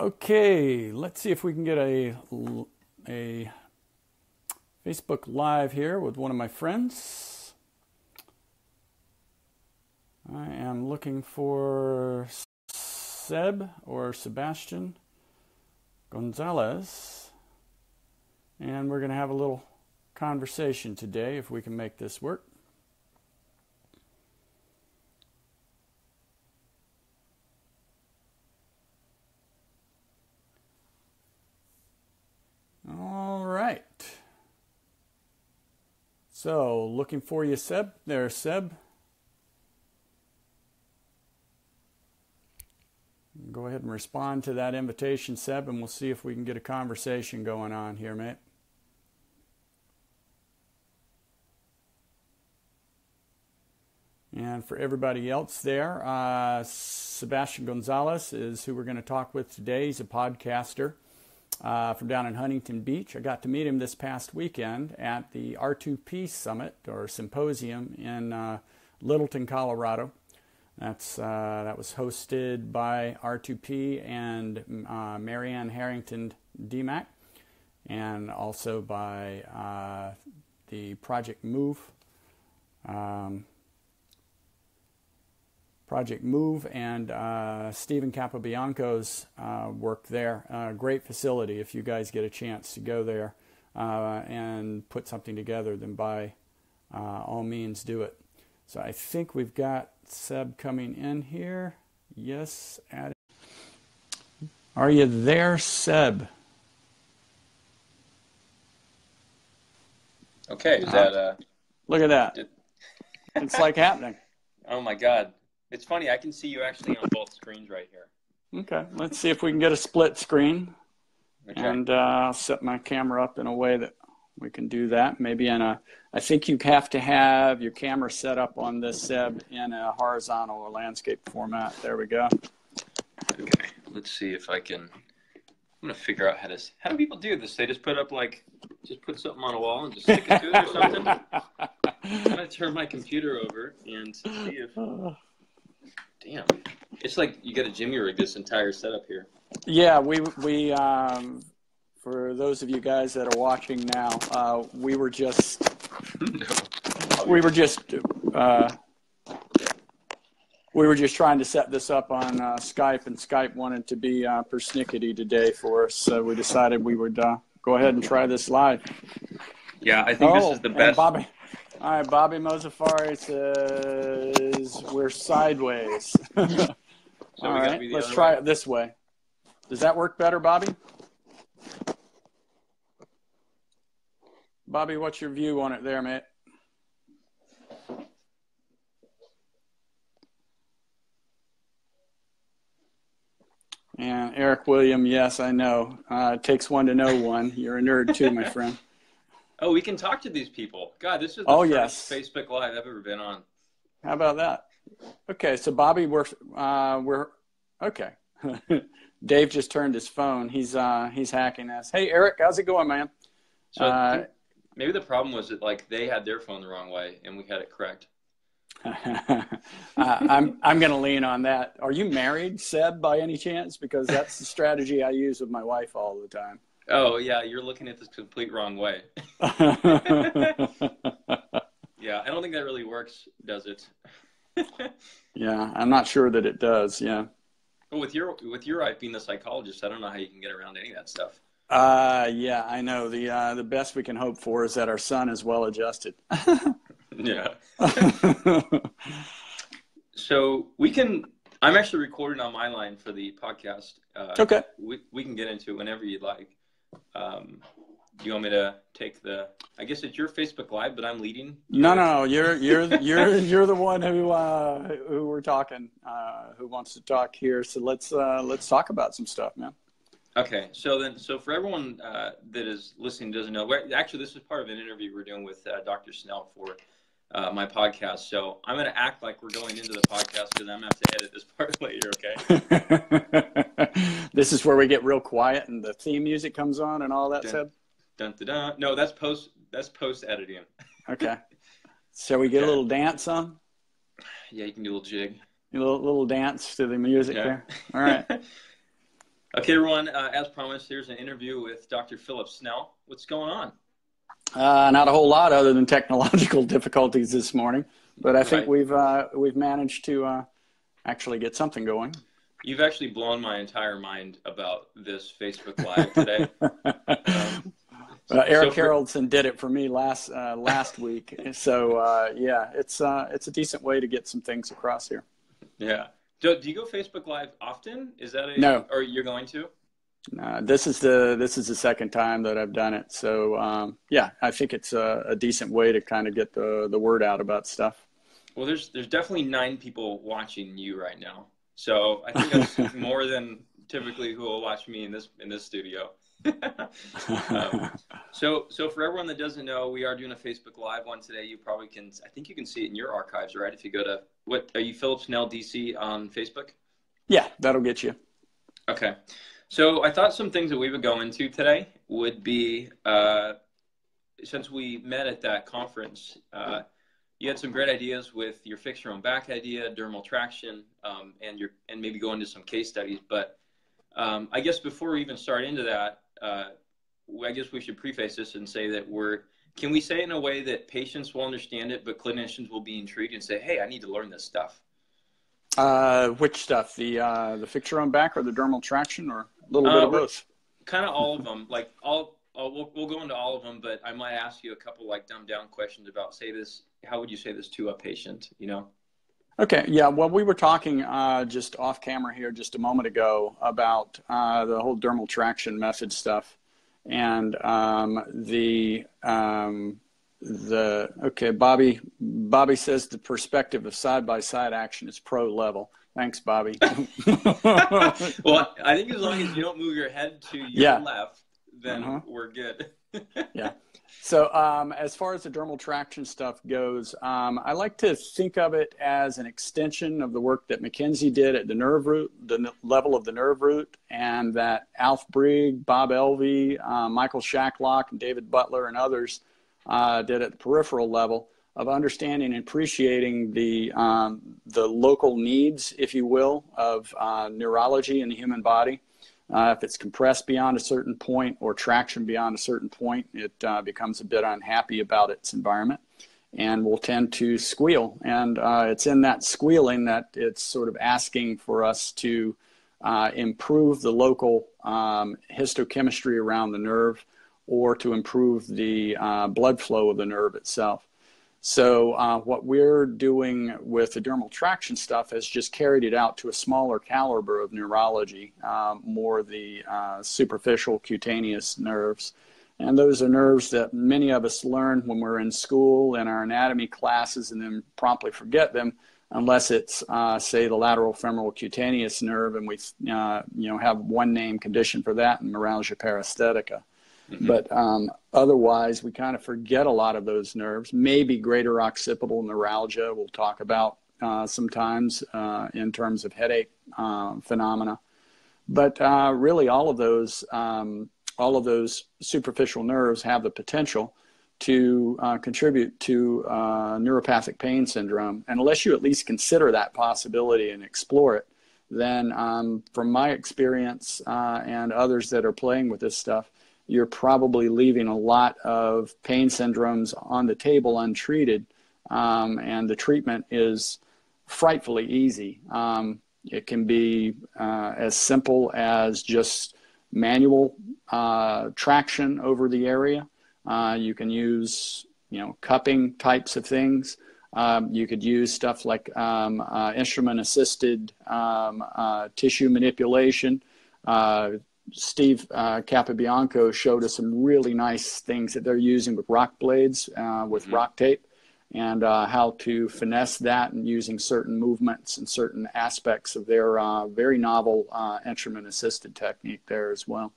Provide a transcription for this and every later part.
Okay, let's see if we can get a a Facebook Live here with one of my friends. I am looking for Seb or Sebastian Gonzalez, and we're going to have a little conversation today if we can make this work. So, looking for you, Seb. There, Seb. Go ahead and respond to that invitation, Seb, and we'll see if we can get a conversation going on here, mate. And for everybody else there, uh, Sebastian Gonzalez is who we're going to talk with today. He's a podcaster uh, from down in Huntington Beach. I got to meet him this past weekend at the R2P Summit or Symposium in uh, Littleton, Colorado. That's uh, that was hosted by R2P and uh, Marianne Harrington DMAC, and also by uh, the Project Move. Um, Project Move and uh, Stephen Capobianco's uh, work there. Uh, great facility. If you guys get a chance to go there uh, and put something together, then by uh, all means do it. So I think we've got Seb coming in here. Yes, Adam. Are you there, Seb? Okay, is that uh Look at that. it's like happening. Oh my god. It's funny. I can see you actually on both screens right here. Okay, let's see if we can get a split screen. Okay. And uh, I'll set my camera up in a way that we can do that. Maybe in a, I think you have to have your camera set up on this Seb in a horizontal or landscape format. There we go. Okay, let's see if I can. I'm gonna figure out how to. How do people do this? They just put up like, just put something on a wall and just stick it to it or something. I'm gonna turn my computer over and see if. Damn, it's like you got a Jimmy rig this entire setup here. Yeah, we we um, for those of you guys that are watching now, uh, we were just we were just uh, we were just trying to set this up on uh, Skype, and Skype wanted to be uh, persnickety today for us, so we decided we would uh, go ahead and try this live. Yeah, I think oh, this is the best. Bobby, all right, Bobby Mozafari says we're sideways. All right, let's try way. it this way. Does that work better, Bobby? Bobby, what's your view on it there, mate? And Eric William, yes, I know. Uh, it takes one to know one. You're a nerd too, my friend. Oh, we can talk to these people. God, this is the oh, first yes. Facebook Live I've ever been on. How about that? Okay, so Bobby, we're uh, we're okay. Dave just turned his phone. He's uh, he's hacking us. Hey, Eric, how's it going, man? So uh, maybe the problem was that like they had their phone the wrong way and we had it correct. uh, I'm I'm going to lean on that. Are you married, Seb, by any chance? Because that's the strategy I use with my wife all the time. Oh yeah, you're looking at this complete wrong way. yeah, I don't think that really works, does it? yeah, I'm not sure that it does. Yeah. But with your with your wife being the psychologist, I don't know how you can get around any of that stuff. Uh, yeah, I know. The uh, the best we can hope for is that our son is well adjusted. yeah. so we can. I'm actually recording on my line for the podcast. Uh, okay. We we can get into it whenever you'd like. Um, do you want me to take the? I guess it's your Facebook Live, but I'm leading. No, no, you're you're you're you're the one who uh, who we're talking, uh, who wants to talk here. So let's uh, let's talk about some stuff, man. Okay, so then, so for everyone uh, that is listening doesn't know, actually, this is part of an interview we're doing with uh, Dr. Snell for uh, my podcast. So I'm going to act like we're going into the podcast because I'm going to have to edit this part later. Okay. this is where we get real quiet and the theme music comes on and all that dun, said. Dun, dun, dun. No, that's post. That's post editing. okay. Shall we get a little dance on? Yeah, you can do a little jig. A little, little dance to the music there. All right. Okay, everyone. Uh, as promised, here's an interview with Dr. Phillip Snell. What's going on? Uh, not a whole lot other than technological difficulties this morning, but I think Right. we've uh, we've managed to uh, actually get something going. You've actually blown my entire mind about this Facebook Live today. Um, Uh, Eric so for- did it for me last uh, last week, so uh, yeah, it's uh, it's a decent way to get some things across here. yeah. Do, do you go Facebook Live often? Is that a No. Or you're going to? Uh, this is the this is the second time that I've done it, so um, yeah, I think it's a, a decent way to kind of get the the word out about stuff. Well, there's there's definitely nine people watching you right now. So I think that's more than typically who will watch me in this in this studio. Um, so so for everyone that doesn't know, we are doing a Facebook Live one today. You probably can. I think you can see it in your archives, right? If you go to what are you Phillip Snell DC on Facebook? yeah, that'll get you. Okay. So I thought some things that we would go into today would be uh, since we met at that conference, uh, you had some great ideas with your fix your own back idea, dermal traction, um, and your and maybe go into some case studies. But um, I guess before we even start into that, uh, I guess we should preface this and say that we're can we say it in a way that patients will understand it, but clinicians will be intrigued and say, "Hey, I need to learn this stuff." Uh, which stuff? The uh, the fix your own back or the dermal traction or little bit Uh, of both? kind of all of them. Like all, all we'll, we'll go into all of them, but I might ask you a couple like dumbed down questions about say this. How would you say this to a patient? You know? Okay, yeah. Well, we were talking uh, just off camera here just a moment ago about uh, the whole dermal traction method stuff, and um, the um, the okay. Bobby Bobby says the perspective of side by side action is pro level. Thanks, Bobby. Well, I think as long as you don't move your head to your Yeah. left, then Uh-huh. we're good. Yeah. So, um, as far as the dermal traction stuff goes, um, I like to think of it as an extension of the work that McKenzie did at the nerve root, the n- level of the nerve root, and that Alf Breig, Bob Elvey, uh, Michael Shacklock, and David Butler, and others uh, did at the peripheral level of understanding and appreciating the um, the local needs, if you will, of uh, neurology in the human body. Uh, if it's compressed beyond a certain point or traction beyond a certain point, it uh, becomes a bit unhappy about its environment and will tend to squeal. And uh, it's in that squealing that it's sort of asking for us to uh, improve the local um, histochemistry around the nerve or to improve the uh, blood flow of the nerve itself. So uh, what we're doing with the dermal traction stuff has just carried it out to a smaller caliber of neurology, um, more the uh, superficial cutaneous nerves. And those are nerves that many of us learn when we're in school in our anatomy classes and then promptly forget them unless it's, uh, say, the lateral femoral cutaneous nerve and we uh, you know, have one name condition for that, and meralgia paresthetica. But um, otherwise, we kind of forget a lot of those nerves. Maybe greater occipital neuralgia, we'll talk about uh, sometimes uh, in terms of headache uh, phenomena. But uh, really, all of those, um, all of those superficial nerves have the potential to uh, contribute to uh, neuropathic pain syndrome. And unless you at least consider that possibility and explore it, then um, from my experience uh, and others that are playing with this stuff, you're probably leaving a lot of pain syndromes on the table untreated, um, and the treatment is frightfully easy. Um, it can be uh, as simple as just manual uh, traction over the area. Uh, you can use, you know, cupping types of things. Um, you could use stuff like um, uh, instrument-assisted um, uh, tissue manipulation. Steve uh, Capobianco showed us some really nice things that they're using with RockBlades, uh, with Mhm. RockTape, and uh, how to finesse that and using certain movements and certain aspects of their uh, very novel uh, instrument assisted technique there as well.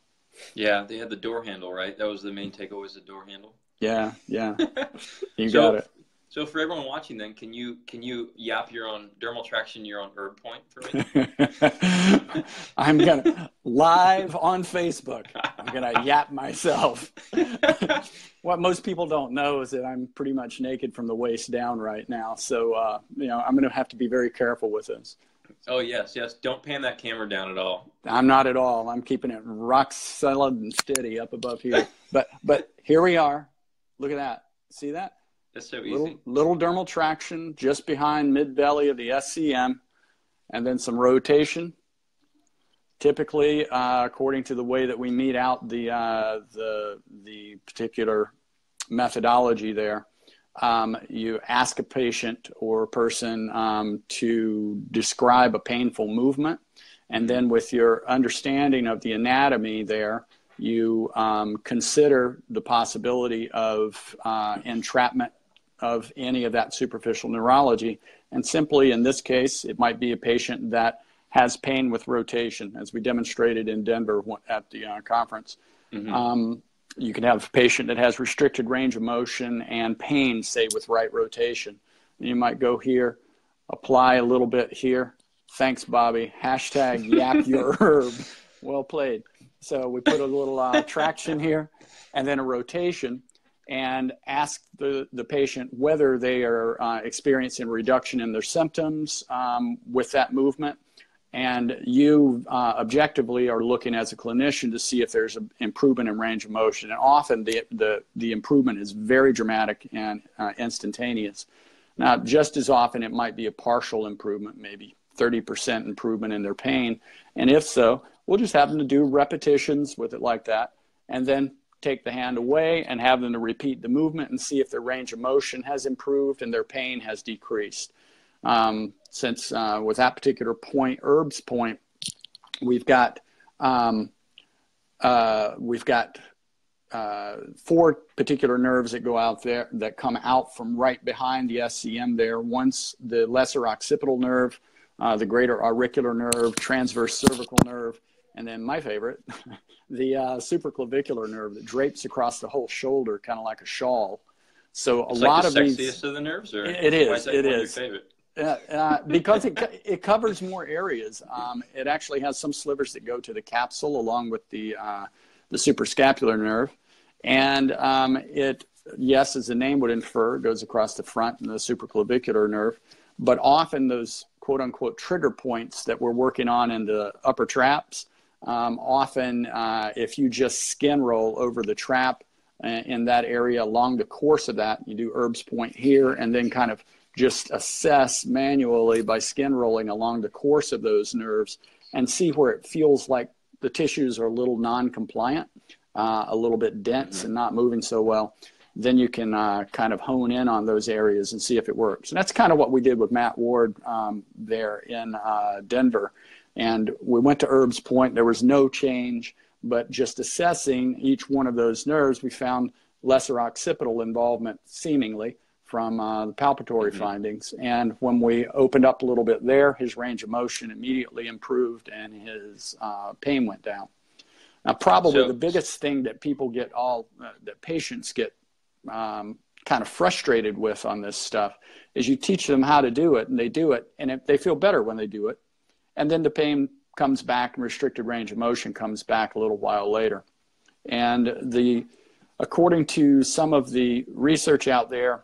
yeah, they had the door handle, right? That was the main takeaway was the door handle. Yeah, yeah, you So- got it. So for everyone watching, then can you can you yap your own dermal traction, your own Erb point for me? I'm gonna live on Facebook. I'm gonna yap myself. what most people don't know is that I'm pretty much naked from the waist down right now. So uh, you know I'm gonna have to be very careful with this. Oh yes, yes. Don't pan that camera down at all. I'm not at all. I'm keeping it rock solid and steady up above here. but but here we are. Look at that. See that? That's so little. Little dermal traction just behind mid belly of the SCM, and then some rotation. Typically, uh, according to the way that we meet out the uh, the the particular methodology there, um, you ask a patient or a person um, to describe a painful movement, and then with your understanding of the anatomy there, you um, consider the possibility of uh, entrapment of any of that superficial neurology. And simply in this case, it might be a patient that has pain with rotation, as we demonstrated in Denver at the uh, conference. Mm-hmm. Um, you can have a patient that has restricted range of motion and pain, say, with right rotation. You might go here, apply a little bit here. Thanks, Bobby. Hashtag yap your Erb. Well played. So we put a little uh, traction here and then a rotation and ask the, the patient whether they are uh, experiencing reduction in their symptoms um, with that movement and you uh, objectively are looking as a clinician to see if there's an improvement in range of motion. And often the, the, the improvement is very dramatic and uh, instantaneous. Now, just as often, it might be a partial improvement, maybe 30% improvement in their pain. And if so, we'll just have them to do repetitions with it like that, and then take the hand away and have them to repeat the movement and see if their range of motion has improved and their pain has decreased. Um, since uh, with that particular point, Erb's point, we've got um, uh, we've got uh, four particular nerves that go out there that come out from right behind the SCM there. Once the lesser occipital nerve, uh, the greater auricular nerve, transverse cervical nerve, and then my favorite, the uh, supraclavicular nerve that drapes across the whole shoulder, kind of like a shawl. So a it's lot like the of sexiest these, of the nerves, or it is. It is. Uh, uh, because it, it covers more areas. Um, it actually has some slivers that go to the capsule along with the, uh, the suprascapular nerve. And um, it, yes, as the name would infer, goes across the front and the supraclavicular nerve. But often those quote unquote trigger points that we're working on in the upper traps, um, often uh, if you just skin roll over the trap uh, in that area along the course of that, you do Erb's point here and then kind of just assess manually by skin rolling along the course of those nerves and see where it feels like the tissues are a little non-compliant, uh, a little bit dense mm-hmm. and not moving so well. Then you can uh, kind of hone in on those areas and see if it works. And that's kind of what we did with Matt Ward um, there in uh, Denver. And we went to Erb's Point. There was no change, but just assessing each one of those nerves, we found lesser occipital involvement seemingly from uh, the palpatory mm-hmm. findings. And when we opened up a little bit there, his range of motion immediately improved and his uh, pain went down. Now, probably so, the biggest thing that people get all, uh, that patients get um, kind of frustrated with on this stuff is you teach them how to do it and they do it and it, they feel better when they do it. And then the pain comes back and restricted range of motion comes back a little while later. And the, according to some of the research out there,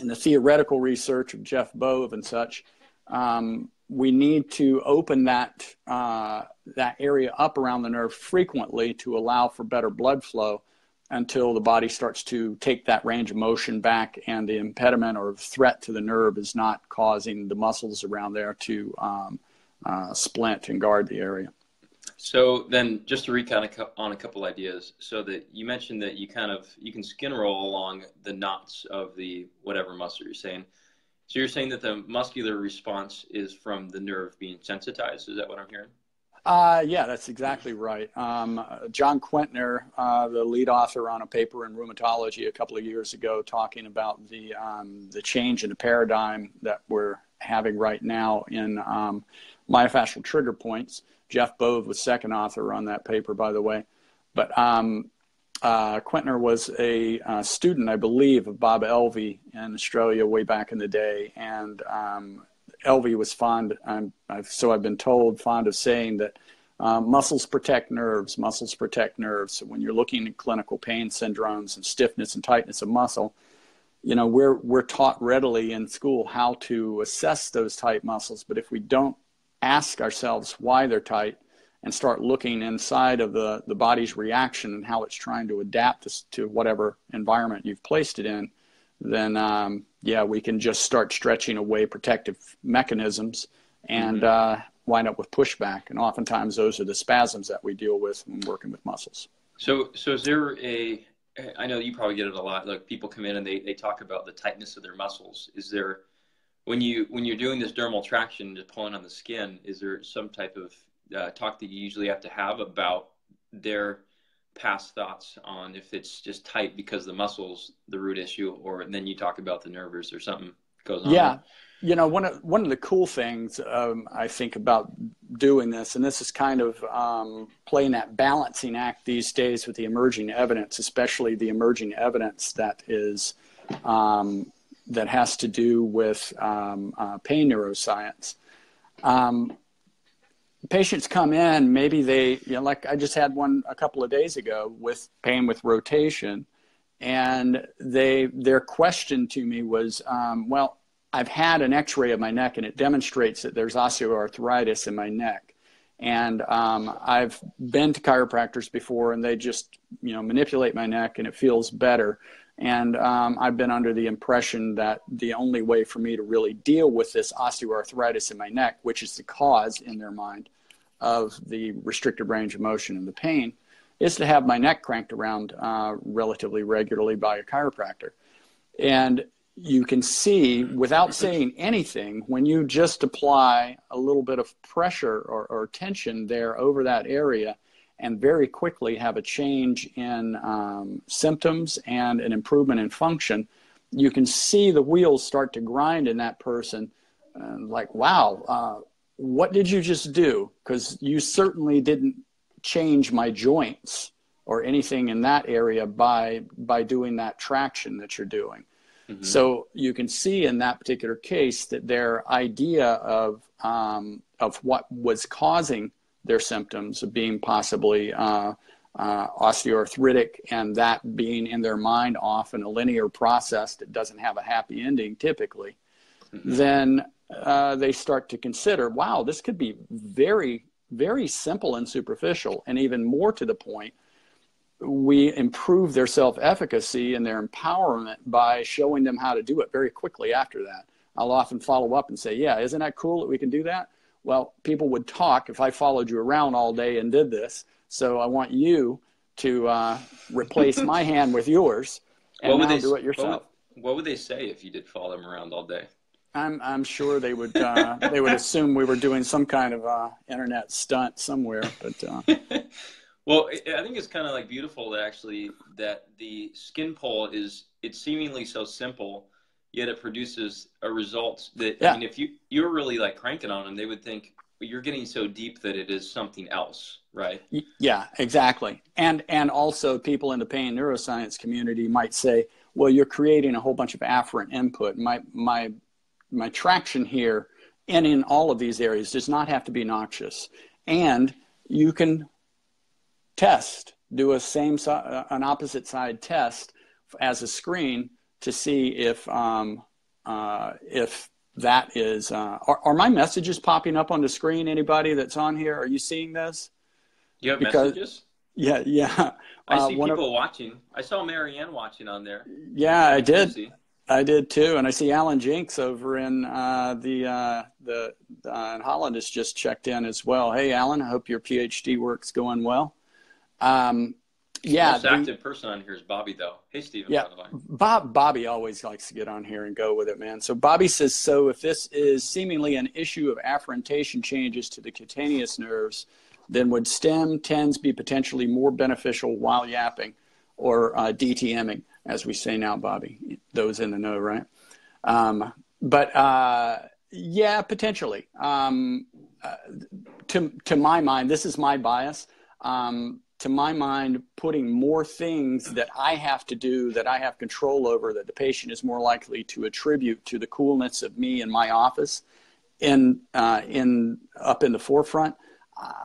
and the theoretical research of Jeff Bove and such, um, we need to open that uh, that area up around the nerve frequently to allow for better blood flow until the body starts to take that range of motion back and the impediment or threat to the nerve is not causing the muscles around there to um, uh, splint and guard the area. So then, just to recount on a couple ideas, so that you mentioned that you kind of you can skin roll along the knots of the whatever muscle you're saying. So you're saying that the muscular response is from the nerve being sensitized. Is that what I'm hearing? Uh, yeah, that's exactly right. Um, John Quintner, uh, the lead author on a paper in rheumatology a couple of years ago, talking about the um, the change in the paradigm that we're having right now in um, myofascial trigger points. Jeff Bove was second author on that paper, by the way. But um, uh, Quintner was a uh, student, I believe, of Bob Elvey in Australia way back in the day. And um, Elvey was fond, I've, so I've been told, fond of saying that um, muscles protect nerves, muscles protect nerves. So when you're looking at clinical pain syndromes and stiffness and tightness of muscle, you know, we're, we're taught readily in school how to assess those tight muscles. But if we don't ask ourselves why they're tight and start looking inside of the, the body's reaction and how it's trying to adapt to, to whatever environment you've placed it in, then um, yeah, we can just start stretching away protective mechanisms and mm-hmm. uh, wind up with pushback. And oftentimes those are the spasms that we deal with when working with muscles. So, so is there a, I know you probably get it a lot. Like people come in and they, they talk about the tightness of their muscles. Is there, when you, when you're doing this dermal traction, just pulling on the skin, is there some type of uh, talk that you usually have to have about their past thoughts on if it's just tight because the muscles the root issue or then you talk about the nerves or something goes on? Yeah. You know one of one of the cool things um, i think about doing this and this is kind of um, playing that balancing act these days with the emerging evidence especially the emerging evidence that is um, that has to do with um, uh, pain neuroscience um, patients come in, maybe they, you know, like I just had one a couple of days ago with pain with rotation, and they their question to me was, um, well, I've had an X-ray of my neck, and it demonstrates that there's osteoarthritis in my neck, and um, I've been to chiropractors before, and they just you know manipulate my neck, and it feels better. And um, I've been under the impression that the only way for me to really deal with this osteoarthritis in my neck, which is the cause in their mind of the restricted range of motion and the pain, is to have my neck cranked around uh, relatively regularly by a chiropractor. And you can see without saying anything, when you just apply a little bit of pressure or, or tension there over that area, and very quickly have a change in um, symptoms and an improvement in function, you can see the wheels start to grind in that person. Uh, like, wow, uh, what did you just do? Because you certainly didn't change my joints or anything in that area by by doing that traction that you're doing. Mm-hmm. So you can see in that particular case that their idea of um, of what was causing their symptoms of being possibly uh, uh, osteoarthritic and that being in their mind often a linear process that doesn't have a happy ending typically, mm-hmm. then uh, they start to consider, wow, this could be very, very simple and superficial, and even more to the point. We improve their self efficacy and their empowerment by showing them how to do it very quickly after that. I'll often follow up and say, Yeah, isn't that cool that we can do that? Well, people would talk if I followed you around all day and did this. So I want you to uh, replace my hand with yours and what would they, do it yourself. What would, what would, they say if you did follow them around all day? I'm I'm sure they would uh, they would assume we were doing some kind of uh, internet stunt somewhere, but. Uh... well, I think it's kind of like beautiful that actually that the skin pull is it's seemingly so simple yet it produces a result that yeah. I mean, if you you're really like cranking on them, they would think you're getting so deep that it is something else, right? Yeah, exactly. And and also people in the pain neuroscience community might say, well, you're creating a whole bunch of afferent input. My my my traction here and in all of these areas does not have to be noxious, and you can test, do a same uh, an opposite side test as a screen to see if um, uh, if that is uh, are, are, my messages popping up on the screen? Anybody that's on here are you seeing this? You have because, messages? Yeah yeah. I uh, see people of, watching. I saw marianne watching on there. Yeah i did. I did too. And i see alan jinks over in uh, the uh, the uh, in holland has just checked in as well. Hey alan i hope your phd work's going well. Um, yeah, most the, active person on here is Bobby, though. Hey, Steven. Yeah, Bob. Bobby always likes to get on here and go with it, man. So Bobby says, so if this is seemingly an issue of afferentation changes to the cutaneous nerves, then would stim TENS be potentially more beneficial while yapping, or uh, DTMing, as we say now, Bobby? Those in the know, right? Um, but uh, yeah, potentially. Um, uh, to to my mind, this is my bias. Um, to my mind, putting more things that I have to do, that I have control over, that the patient is more likely to attribute to the coolness of me in my office, in uh, in up in the forefront.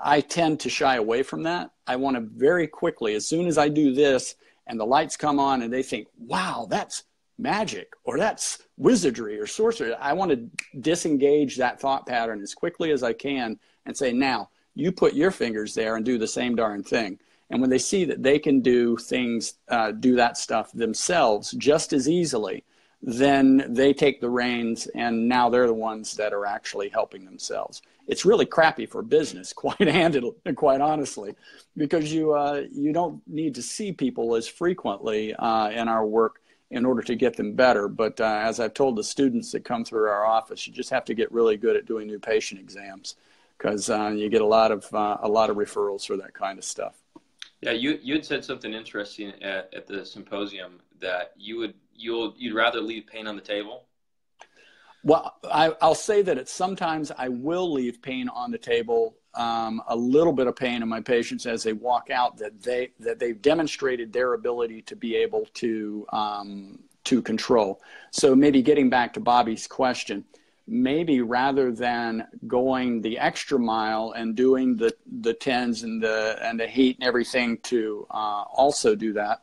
I tend to shy away from that. I want to very quickly, as soon as I do this, and the lights come on, and they think, "Wow, that's magic or that's wizardry or sorcery. I want to disengage that thought pattern as quickly as I can and say, now you put your fingers there and do the same darn thing. And when they see that they can do things, uh, do that stuff themselves just as easily, then they take the reins and now they're the ones that are actually helping themselves. It's really crappy for business, quite handed, quite honestly, because you uh, you don't need to see people as frequently uh, in our work in order to get them better. But uh, as I've told the students that come through our office, you just have to get really good at doing new patient exams because uh, you get a lot of uh, a lot of referrals for that kind of stuff. Yeah, you you had said something interesting at, at the symposium that you would you'll you'd rather leave pain on the table. Well, I, will say that it's sometimes I will leave pain on the table, um, a little bit of pain in my patients as they walk out that they that they've demonstrated their ability to be able to um, to control. So maybe getting back to Bobby's question, maybe rather than going the extra mile and doing the the tens and the and the heat and everything to uh, also do that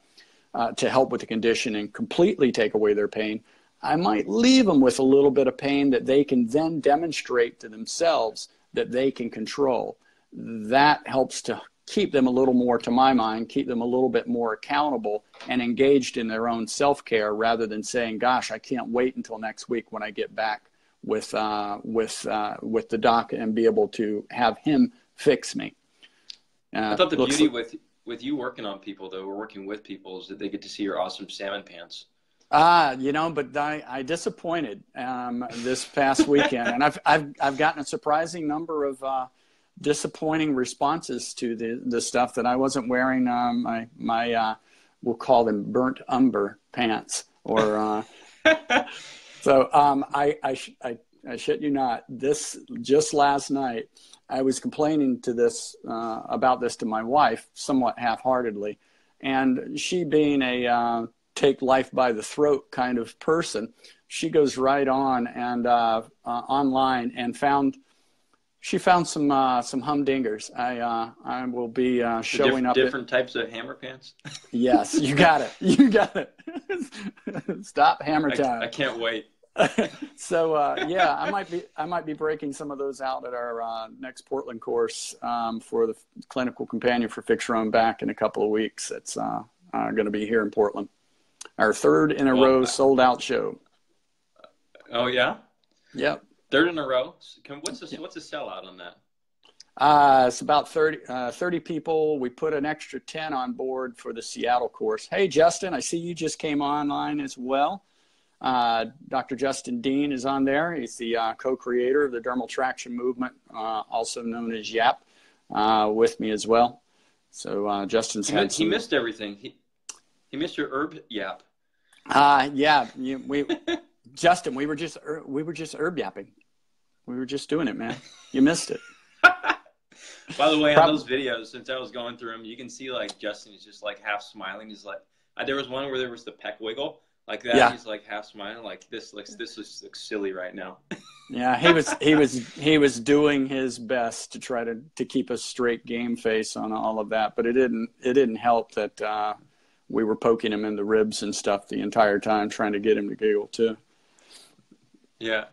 uh, to help with the condition and completely take away their pain, I might leave them with a little bit of pain that they can then demonstrate to themselves that they can control. That helps to keep them a little more, to my mind, keep them a little bit more accountable and engaged in their own self care rather than saying, "Gosh, I can't wait until next week when I get back." With uh, with uh, with the doc and be able to have him fix me. Uh, I thought the beauty like, with with you working on people though, or working with people, is that they get to see your awesome salmon pants. Ah, you know, but I, I disappointed um, this past weekend, and I've, I've I've gotten a surprising number of uh, disappointing responses to the the stuff that I wasn't wearing. Um, my my uh, we'll call them burnt umber pants, or uh, So um, I, I, I, I shit you not. This just last night, I was complaining to this uh, about this to my wife, somewhat half-heartedly, and she being a uh, take life by the throat kind of person, she goes right on and uh, uh online and found she found some uh, some humdingers. I uh, I will be uh, showing diff- up. Different types of hammer pants. yes, you got it. You got it. Stop hammer time. I, I can't wait. so uh, yeah, I might be I might be breaking some of those out at our uh, next Portland course um, for the clinical companion for Fix Your Own Back in a couple of weeks. It's uh, uh going to be here in Portland. Our third in a well, row sold out show. Oh yeah. Yep. Third in a row. What's the, what's the sellout on that? Uh, it's about 30, uh, 30 people. We put an extra 10 on board for the Seattle course. Hey, Justin, I see you just came online as well. Uh, Dr. Justin Dean is on there. He's the uh, co-creator of the dermal traction movement, uh, also known as YAP, uh, with me as well. So uh, Justin's he, had he missed everything. He, he missed your Erb YAP. Uh, yeah, you, we Justin, we were just we were just Erb yapping. We were just doing it, man. You missed it. By the way, on those videos, since I was going through them, you can see like Justin is just like half smiling. He's like, there was one where there was the peck wiggle like that. Yeah. He's like half smiling, like this looks this looks, looks silly right now. yeah, he was he was he was doing his best to try to to keep a straight game face on all of that, but it didn't it didn't help that uh, we were poking him in the ribs and stuff the entire time, trying to get him to giggle too. Yeah.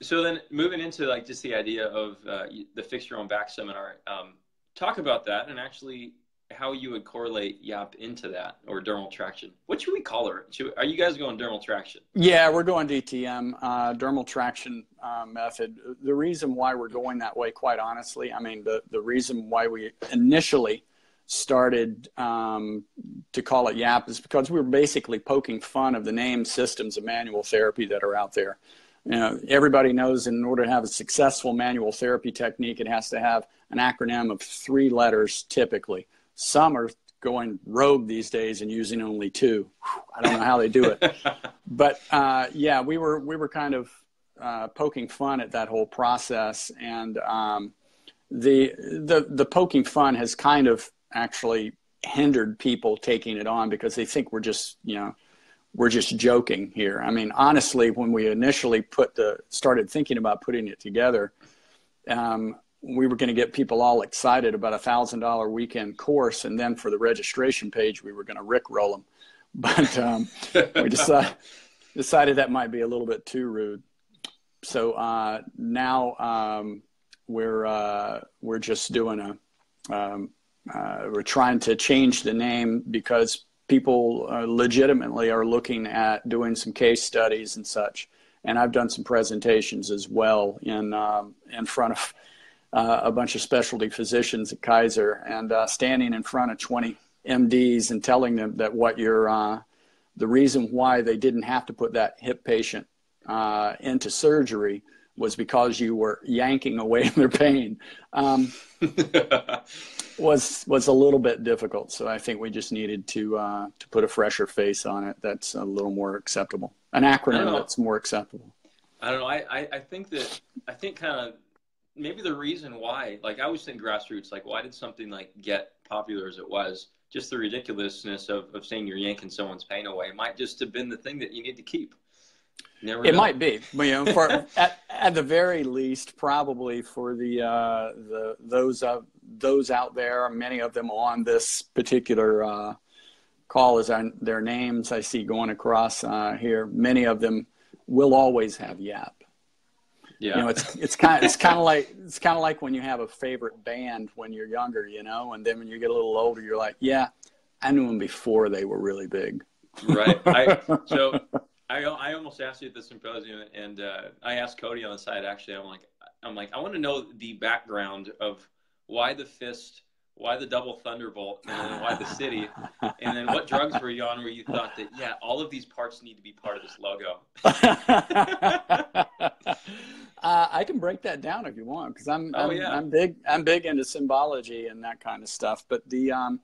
So then moving into like just the idea of uh, the fix your own back seminar, um, talk about that and actually how you would correlate YAP into that or dermal traction. What should we call her? Should, are you guys going dermal traction? Yeah, we're going DTM, uh, dermal traction uh, method. The reason why we're going that way, quite honestly, I mean, the, the reason why we initially started um, to call it YAP is because we were basically poking fun of the name systems of manual therapy that are out there. You know, everybody knows in order to have a successful manual therapy technique, it has to have an acronym of three letters typically. Some are going rogue these days and using only two. I don't know how they do it, but uh, yeah, we were we were kind of uh, poking fun at that whole process, and um, the the the poking fun has kind of actually hindered people taking it on because they think we're just you know we're just joking here. I mean, honestly, when we initially put the started thinking about putting it together, um, we were going to get people all excited about a thousand dollar weekend course and then for the registration page we were going to rickroll them but um, we decided decided that might be a little bit too rude. So uh, now um, we're uh, we're just doing a um, uh, we're trying to change the name because people uh, legitimately are looking at doing some case studies and such. And I've done some presentations as well in um, in front of uh, a bunch of specialty physicians at Kaiser, and uh, standing in front of 20 MDs and telling them that what you're uh, the reason why they didn't have to put that hip patient uh, into surgery was because you were yanking away their pain. Um, was was a little bit difficult. So I think we just needed to uh, to put a fresher face on it. That's a little more acceptable. An acronym that's more acceptable. I don't know. I, I, I think that I think kind of maybe the reason why, like I always think grassroots, like why did something like get popular as it was? Just the ridiculousness of, of saying you're yanking someone's pain away might just have been the thing that you need to keep. Never it know. might be, you know, for at, at the very least, probably for the uh, the those of those out there, many of them on this particular uh, call as their names I see going across uh, here. Many of them will always have Yap. Yeah. You know, it's it's kind of, it's kind of like it's kind of like when you have a favorite band when you're younger, you know, and then when you get a little older, you're like, yeah, I knew them before they were really big. Right. I, so I, I almost asked you at the symposium, and uh, I asked Cody on the side. Actually, I'm like, I'm like, I want to know the background of why the fist, why the double thunderbolt, and then why the city, and then what drugs were you on where you thought that yeah, all of these parts need to be part of this logo. uh, I can break that down if you want, because I'm, oh, I'm, yeah. I'm big I'm big into symbology and that kind of stuff. But the um,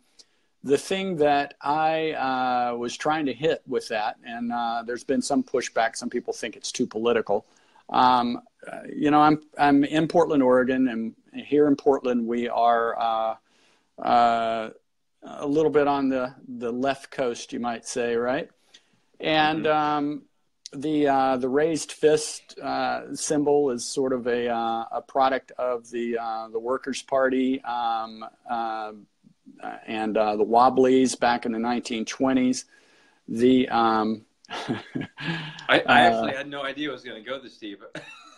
the thing that I uh, was trying to hit with that, and uh, there's been some pushback. Some people think it's too political. Um, uh, you know, I'm I'm in Portland, Oregon, and here in Portland we are uh, uh, a little bit on the the left coast, you might say, right? And mm-hmm. um, the uh, the raised fist symbol is sort of a a product of the the Workers' Party. Um, uh, and uh, the Wobblies back in the 1920s. The um, I, I, actually uh, had no idea it was going to go this deep.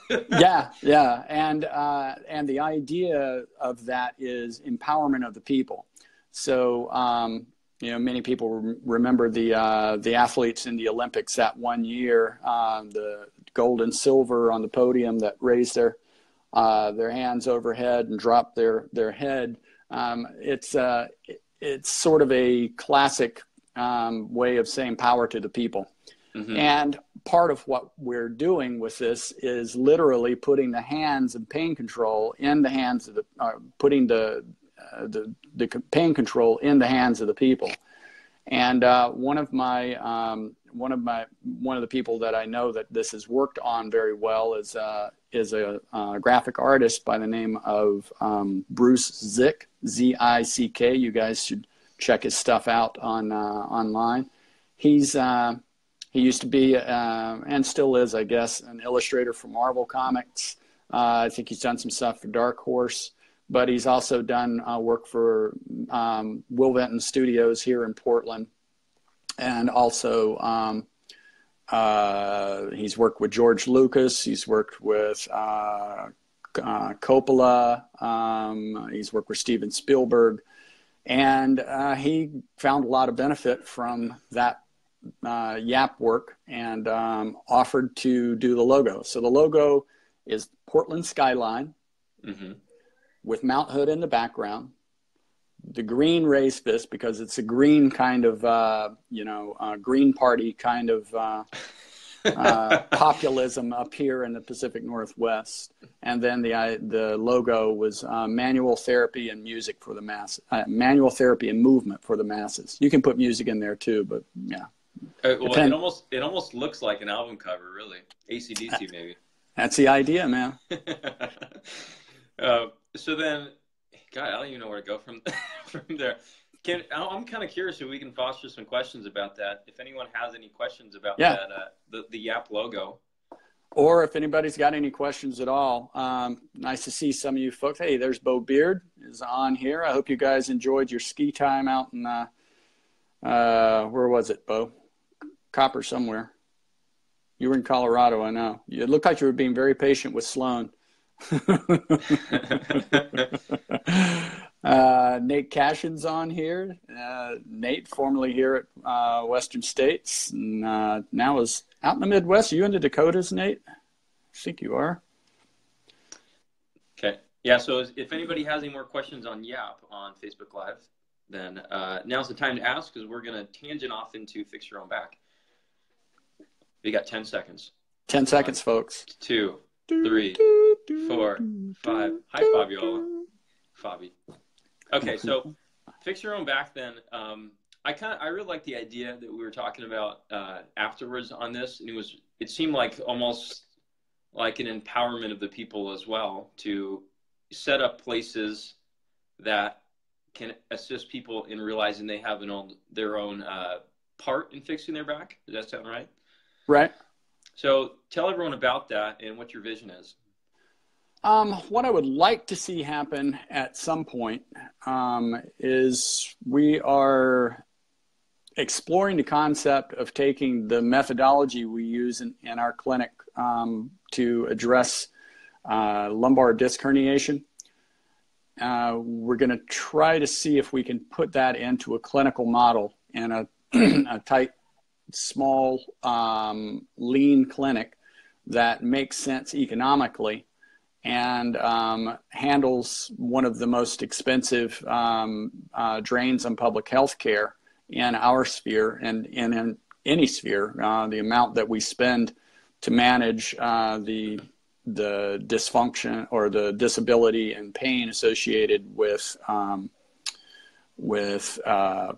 yeah, yeah, and uh, and the idea of that is empowerment of the people. So um, you know, many people remember the uh, the athletes in the Olympics that one year, uh, the gold and silver on the podium that raised their uh, their hands overhead and dropped their their head. Um, it's uh, it's sort of a classic um, way of saying power to the people. Mm-hmm. And part of what we're doing with this is literally putting the hands of pain control in the hands of the, uh, putting the, the, the pain control in the hands of the people. And uh, one of my um, one of my one of the people that I know that this has worked on very well is uh, is a uh, graphic artist by the name of um, Bruce Zick Z I C K. You guys should check his stuff out on uh, online. He's uh, he used to be uh, and still is, I guess, an illustrator for Marvel Comics. Uh, I think he's done some stuff for Dark Horse, but he's also done work for um, Will Vinton Studios here in Portland and also um, uh, he's worked with George Lucas. He's worked with uh, uh, Coppola. Um, he's worked with Steven Spielberg, and uh, he found a lot of benefit from that uh, Yap work and um, offered to do the logo. So the logo is Portland skyline mm-hmm. With Mount Hood in the background the green raised this because it's a green kind of uh, you know uh, green party kind of uh, uh populism up here in the Pacific Northwest, and then the the logo was uh, manual therapy and music for the mass, uh, manual therapy and movement for the masses. You can put music in there too, but yeah. well, Depend- it almost it almost looks like an album cover, really. ACDC maybe. That's the idea, man. so then God, I don't even know where to go from from there. Can I'm kind of curious if we can foster some questions about that. If anyone has any questions about yeah. that, uh, the the Yap logo, or if anybody's got any questions at all, um, nice to see some of you folks. Hey, there's Bo Beard is on here. I hope you guys enjoyed your ski time out in uh, Uh, where was it, Bo? Copper somewhere. You were in Colorado, I know. It looked like you were being very patient with Sloan. uh, Nate Cashin's on here. Uh, Nate, formerly here at uh, Western States, and uh, now is out in the Midwest. Are you in the Dakotas, Nate? I think you are. Okay. Yeah. So if anybody has any more questions on Yap on Facebook Live, then uh, now's the time to ask because we're going to tangent off into fix your own back. We got 10 seconds. 10 seconds, One, folks. Two, three, four, five. Hi, Fabiola. Fabi. Okay, so fix your own back then. Um, I kind of I really like the idea that we were talking about uh, afterwards on this, and it was it seemed like almost like an empowerment of the people as well to set up places that can assist people in realizing they have an own their own uh, part in fixing their back. Does that sound right? Right. So tell everyone about that and what your vision is. Um, what I would like to see happen at some point um, is we are exploring the concept of taking the methodology we use in, in our clinic um, to address uh, lumbar disc herniation. Uh, we're going to try to see if we can put that into a clinical model in a, a tight small, um, lean clinic that makes sense economically and um, handles one of the most expensive um, uh, drains on public health care in our sphere and, and in any sphere. Uh, the amount that we spend to manage uh, the the dysfunction or the disability and pain associated with um, with uh,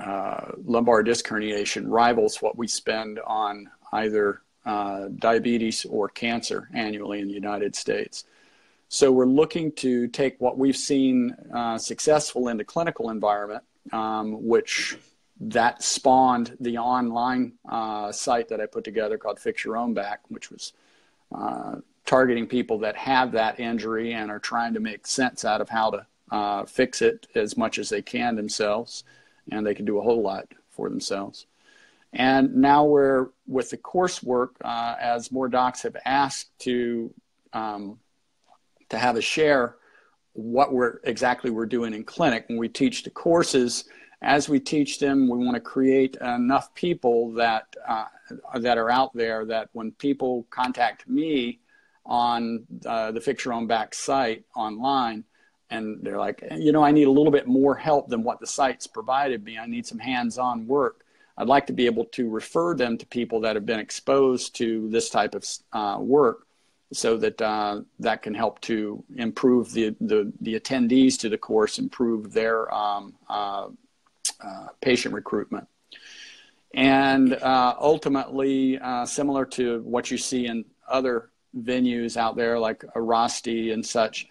uh, lumbar disc herniation rivals what we spend on either uh, diabetes or cancer annually in the United States. So we're looking to take what we've seen uh, successful in the clinical environment, um, which that spawned the online uh, site that I put together called Fix Your Own Back, which was uh, targeting people that have that injury and are trying to make sense out of how to uh, fix it as much as they can themselves and they can do a whole lot for themselves. And now we're with the coursework, uh, as more docs have asked to um, to have a share what we're exactly we're doing in clinic when we teach the courses. As we teach them, we want to create enough people that uh, that are out there that when people contact me on uh, the Fix Your Own Back site online, and they're like, you know, I need a little bit more help than what the site's provided me. I need some hands-on work. I'd like to be able to refer them to people that have been exposed to this type of uh, work so that uh, that can help to improve the, the, the, attendees to the course, improve their um, uh, uh patient recruitment. And uh, ultimately, uh, similar to what you see in other venues out there like Rosti and such,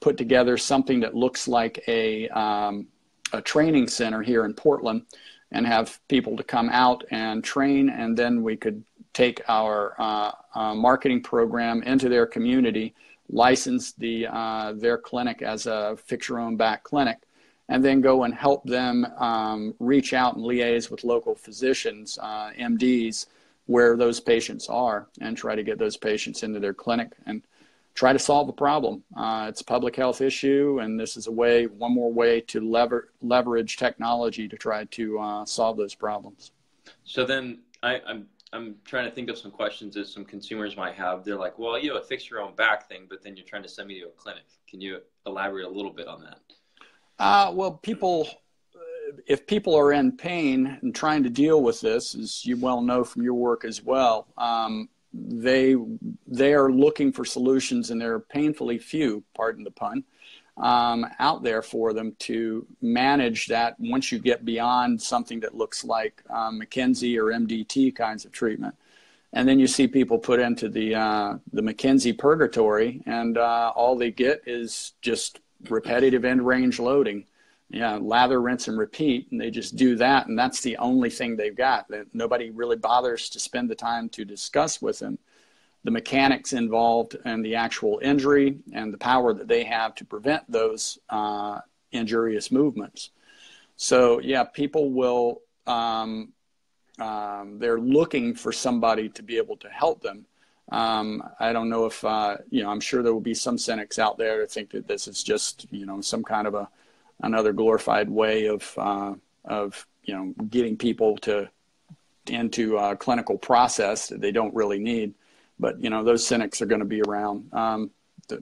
put together something that looks like a, um, a training center here in Portland and have people to come out and train, and then we could take our uh, uh, marketing program into their community, license the, uh, their clinic as a fix your own back clinic, and then go and help them um, reach out and liaise with local physicians, uh, MDs, where those patients are, and try to get those patients into their clinic. And try to solve a problem. Uh, it's a public health issue, and this is a way, one more way to lever, leverage technology to try to uh, solve those problems. So then I, I'm I'm trying to think of some questions that some consumers might have. They're like, well, you know, fix your own back thing, but then you're trying to send me to a clinic. Can you elaborate a little bit on that? Uh, well, people, if people are in pain and trying to deal with this, as you well know from your work as well, um, they they are looking for solutions, and there are painfully few, pardon the pun, um, out there for them to manage that. Once you get beyond something that looks like um, McKenzie or MDT kinds of treatment, and then you see people put into the uh, the McKenzie purgatory, and uh, all they get is just repetitive end range loading yeah, lather, rinse, and repeat, and they just do that, and that's the only thing they've got. That nobody really bothers to spend the time to discuss with them the mechanics involved and the actual injury and the power that they have to prevent those uh, injurious movements. So yeah, people will um, um, they're looking for somebody to be able to help them. Um, I don't know if uh, you know. I'm sure there will be some cynics out there that think that this is just you know some kind of a another glorified way of uh, of you know getting people to into a clinical process that they don't really need. But you know those cynics are going to be around. Um,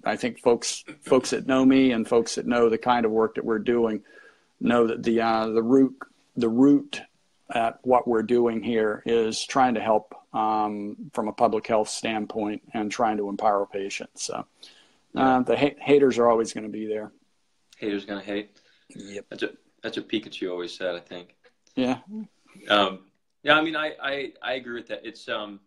I think folks folks that know me and folks that know the kind of work that we're doing know that the uh, the root the root at what we're doing here is trying to help um, from a public health standpoint and trying to empower patients. So uh, the ha- haters are always going to be there. Haters going to hate. Yep. That's a that's what Pikachu always said. I think. Yeah. Um, yeah. I mean, I, I I agree with that. It's um,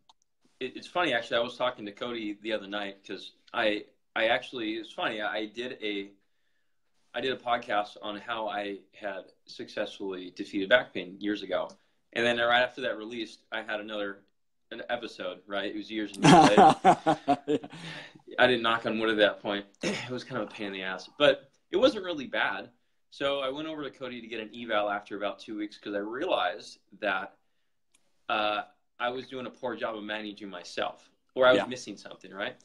it, it's funny actually. I was talking to Cody the other night because I I actually it's funny. I did a I did a podcast on how I had successfully defeated back pain years ago, and then right after that released, I had another an episode. Right, it was years and years later. I didn't knock on wood at that point. It was kind of a pain in the ass, but it wasn't really bad. So I went over to Cody to get an eval after about two weeks because I realized that uh, I was doing a poor job of managing myself, or I was yeah. missing something. Right.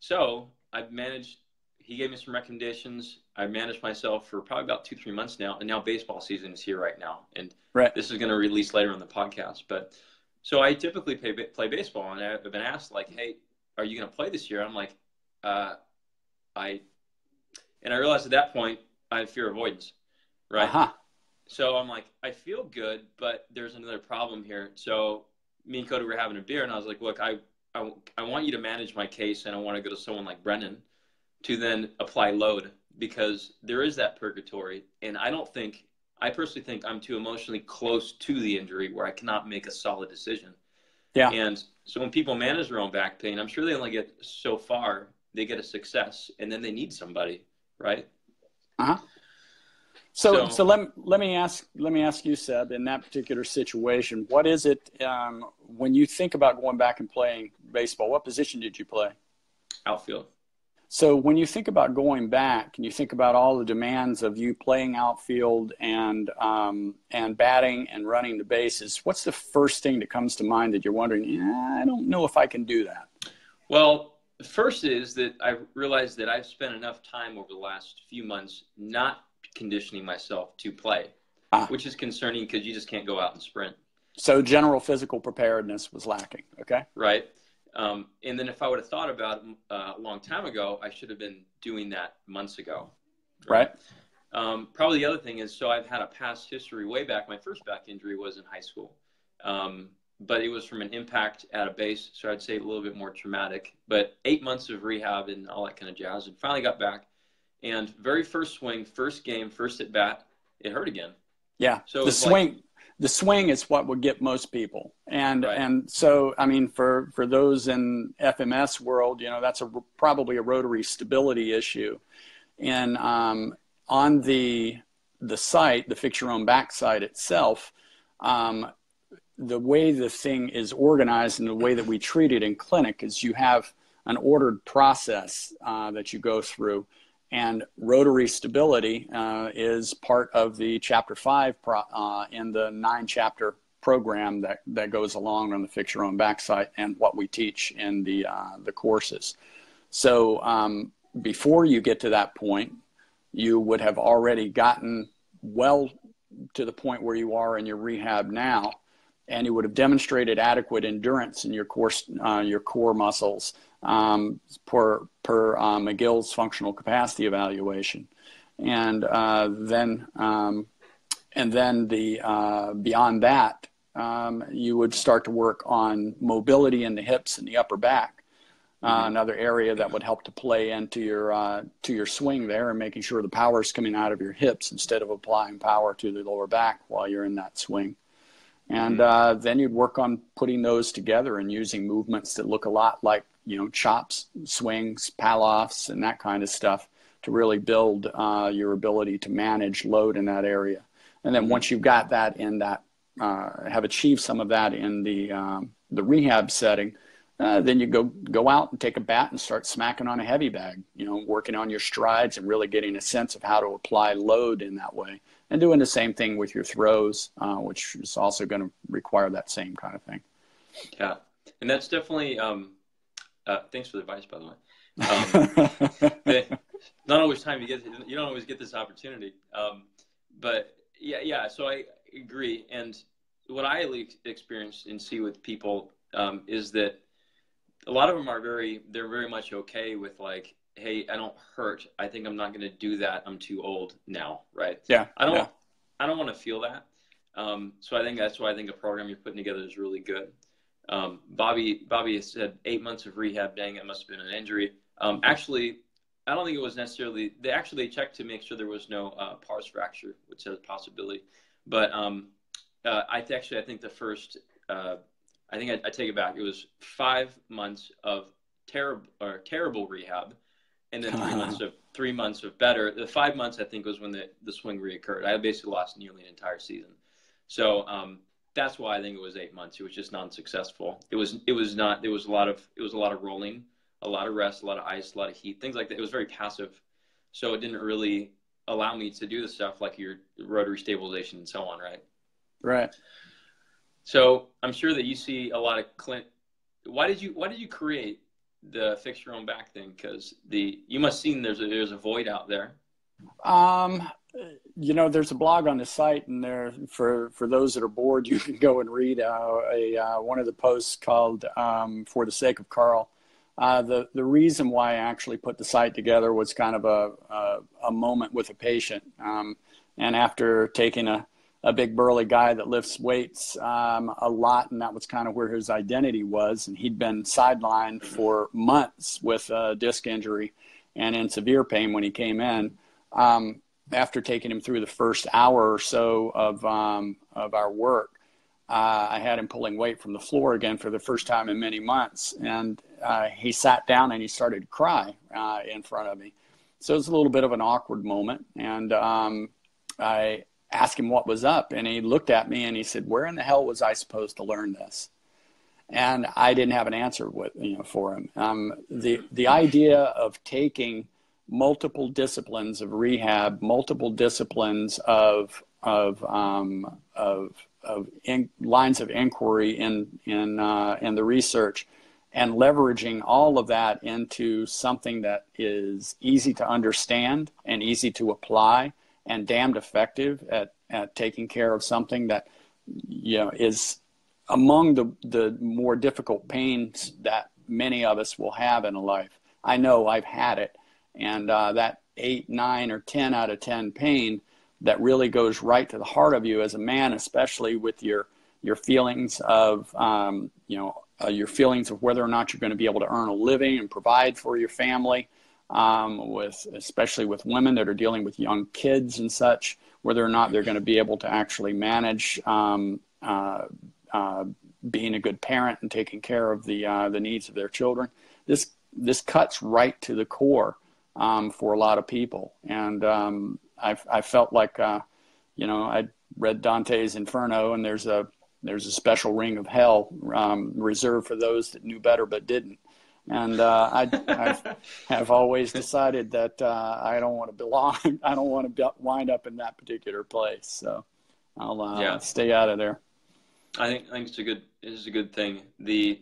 So I managed he gave me some recommendations. I managed myself for probably about two, three months now, and now baseball season is here right now, and right. this is going to release later on the podcast. But so I typically play play baseball, and I've been asked like, "Hey, are you going to play this year?" I'm like, uh, "I," and I realized at that point I have fear avoidance, right? Uh-huh. So I'm like, I feel good, but there's another problem here. So me and Cody were having a beer, and I was like, "Look, I I, I want you to manage my case, and I want to go to someone like Brennan." to then apply load because there is that purgatory. And I don't think, I personally think I'm too emotionally close to the injury where I cannot make a solid decision. Yeah. And so when people manage their own back pain, I'm sure they only get so far. They get a success and then they need somebody, right? Uh huh. So, so, so, let, let me ask let me ask you, Seb, in that particular situation, what is it um, when you think about going back and playing baseball? What position did you play? Outfield. So when you think about going back and you think about all the demands of you playing outfield and um, and batting and running the bases, what's the first thing that comes to mind that you're wondering? Yeah, I don't know if I can do that. Well, the first is that I realized that I've spent enough time over the last few months not conditioning myself to play, ah. which is concerning because you just can't go out and sprint. So general physical preparedness was lacking. Okay. Right. Um, and then if I would have thought about it uh, a long time ago, I should have been doing that months ago. Right. right. Um, probably the other thing is, so I've had a past history way back. My first back injury was in high school, um, but it was from an impact at a base. So I'd say a little bit more traumatic. But eight months of rehab and all that kind of jazz, and finally got back. And very first swing, first game, first at bat, it hurt again. Yeah. So the swing. Like, the swing is what would get most people and right. and so i mean for for those in fms world you know that's a probably a rotary stability issue and um, on the the site the fix your own back site itself um, the way the thing is organized and the way that we treat it in clinic is you have an ordered process uh, that you go through and rotary stability uh, is part of the chapter five pro, uh, in the nine chapter program that, that goes along on the fix your own back site and what we teach in the, uh, the courses. So um, before you get to that point, you would have already gotten well to the point where you are in your rehab now, and you would have demonstrated adequate endurance in your core, uh, your core muscles um, per, per uh, McGill's functional capacity evaluation. And uh, then, um, and then the, uh, beyond that, um, you would start to work on mobility in the hips and the upper back. Uh, mm-hmm. another area that would help to play into your uh, to your swing there and making sure the power is coming out of your hips instead of applying power to the lower back while you're in that swing. And mm-hmm. uh, then you'd work on putting those together and using movements that look a lot like you know, chops, swings, Pallofs, and that kind of stuff to really build uh, your ability to manage load in that area. And then once you've got that in that, uh, have achieved some of that in the um, the rehab setting, uh, then you go go out and take a bat and start smacking on a heavy bag. You know, working on your strides and really getting a sense of how to apply load in that way, and doing the same thing with your throws, uh, which is also going to require that same kind of thing. Yeah, and that's definitely. Um, uh, thanks for the advice, by the way. Um, not always time to get. You don't always get this opportunity. Um, but yeah, yeah. So I agree, and what I experience and see with people um, is that a lot of them are very they're very much okay with like hey i don't hurt. I think i'm not going to do that. I'm too old now right? Yeah i don't yeah. i don't want to feel that. Um, so i think that's why i think a program you're putting together is really good. Um, bobby bobby said eight months of rehab dang it must have been an injury. Um, actually i don't think it was necessarily they actually checked to make sure there was no uh, pars fracture which is a possibility. But um, uh, i actually i think the first uh, I think I, I, take it back. It was five months of terrible or terrible rehab, and then three months of three months of better. The five months I think was when the the swing reoccurred. I basically lost nearly an entire season. So um, that's why I think it was eight months. It was just non-successful. It was it was not. There was a lot of it was a lot of rolling, a lot of rest, a lot of ice, a lot of heat, things like that. It was very passive, so it didn't really allow me to do the stuff like your rotary stabilization and so on. Right. Right. So I'm sure that you see a lot of Clint. Why did you Why did you create the fix your own back thing? Because the you must seen there's a there's a void out there. Um, you know, there's a blog on the site, and there for for those that are bored, you can go and read uh, a uh, one of the posts called um, "For the Sake of Carl." Uh, the the reason why I actually put the site together was kind of a a, a moment with a patient, um, and after taking a a big burly guy that lifts weights um, a lot, and that was kind of where his identity was. And he'd been sidelined for months with a disc injury and in severe pain when he came in. Um, after taking him through the first hour or so of um, of our work, uh, I had him pulling weight from the floor again for the first time in many months, and uh, he sat down and he started to cry uh, in front of me. So it was a little bit of an awkward moment, and um, I ask him what was up. And he looked at me and he said, Where in the hell was I supposed to learn this? And I didn't have an answer with, you know, for him. Um, the, the idea of taking multiple disciplines of rehab, multiple disciplines of, of, um, of, of in, lines of inquiry in, in, uh, in the research and leveraging all of that into something that is easy to understand and easy to apply and damned effective at, at taking care of something that you know is among the, the more difficult pains that many of us will have in a life. I know I've had it, and uh, that eight, nine, or ten out of ten pain that really goes right to the heart of you as a man, especially with your your feelings of um, you know uh, your feelings of whether or not you're going to be able to earn a living and provide for your family um, with especially with women that are dealing with young kids and such, whether or not they're going to be able to actually manage um, uh, uh, being a good parent and taking care of the uh, the needs of their children. This this cuts right to the core um, for a lot of people, and um, I I felt like uh, you know I read Dante's Inferno, and there's a there's a special ring of hell um, reserved for those that knew better but didn't and uh, I have always decided that uh, I don't want to belong. I don't want to wind up in that particular place. So I'll uh, yeah. stay out of there. I think I think it's a good it's a good thing. The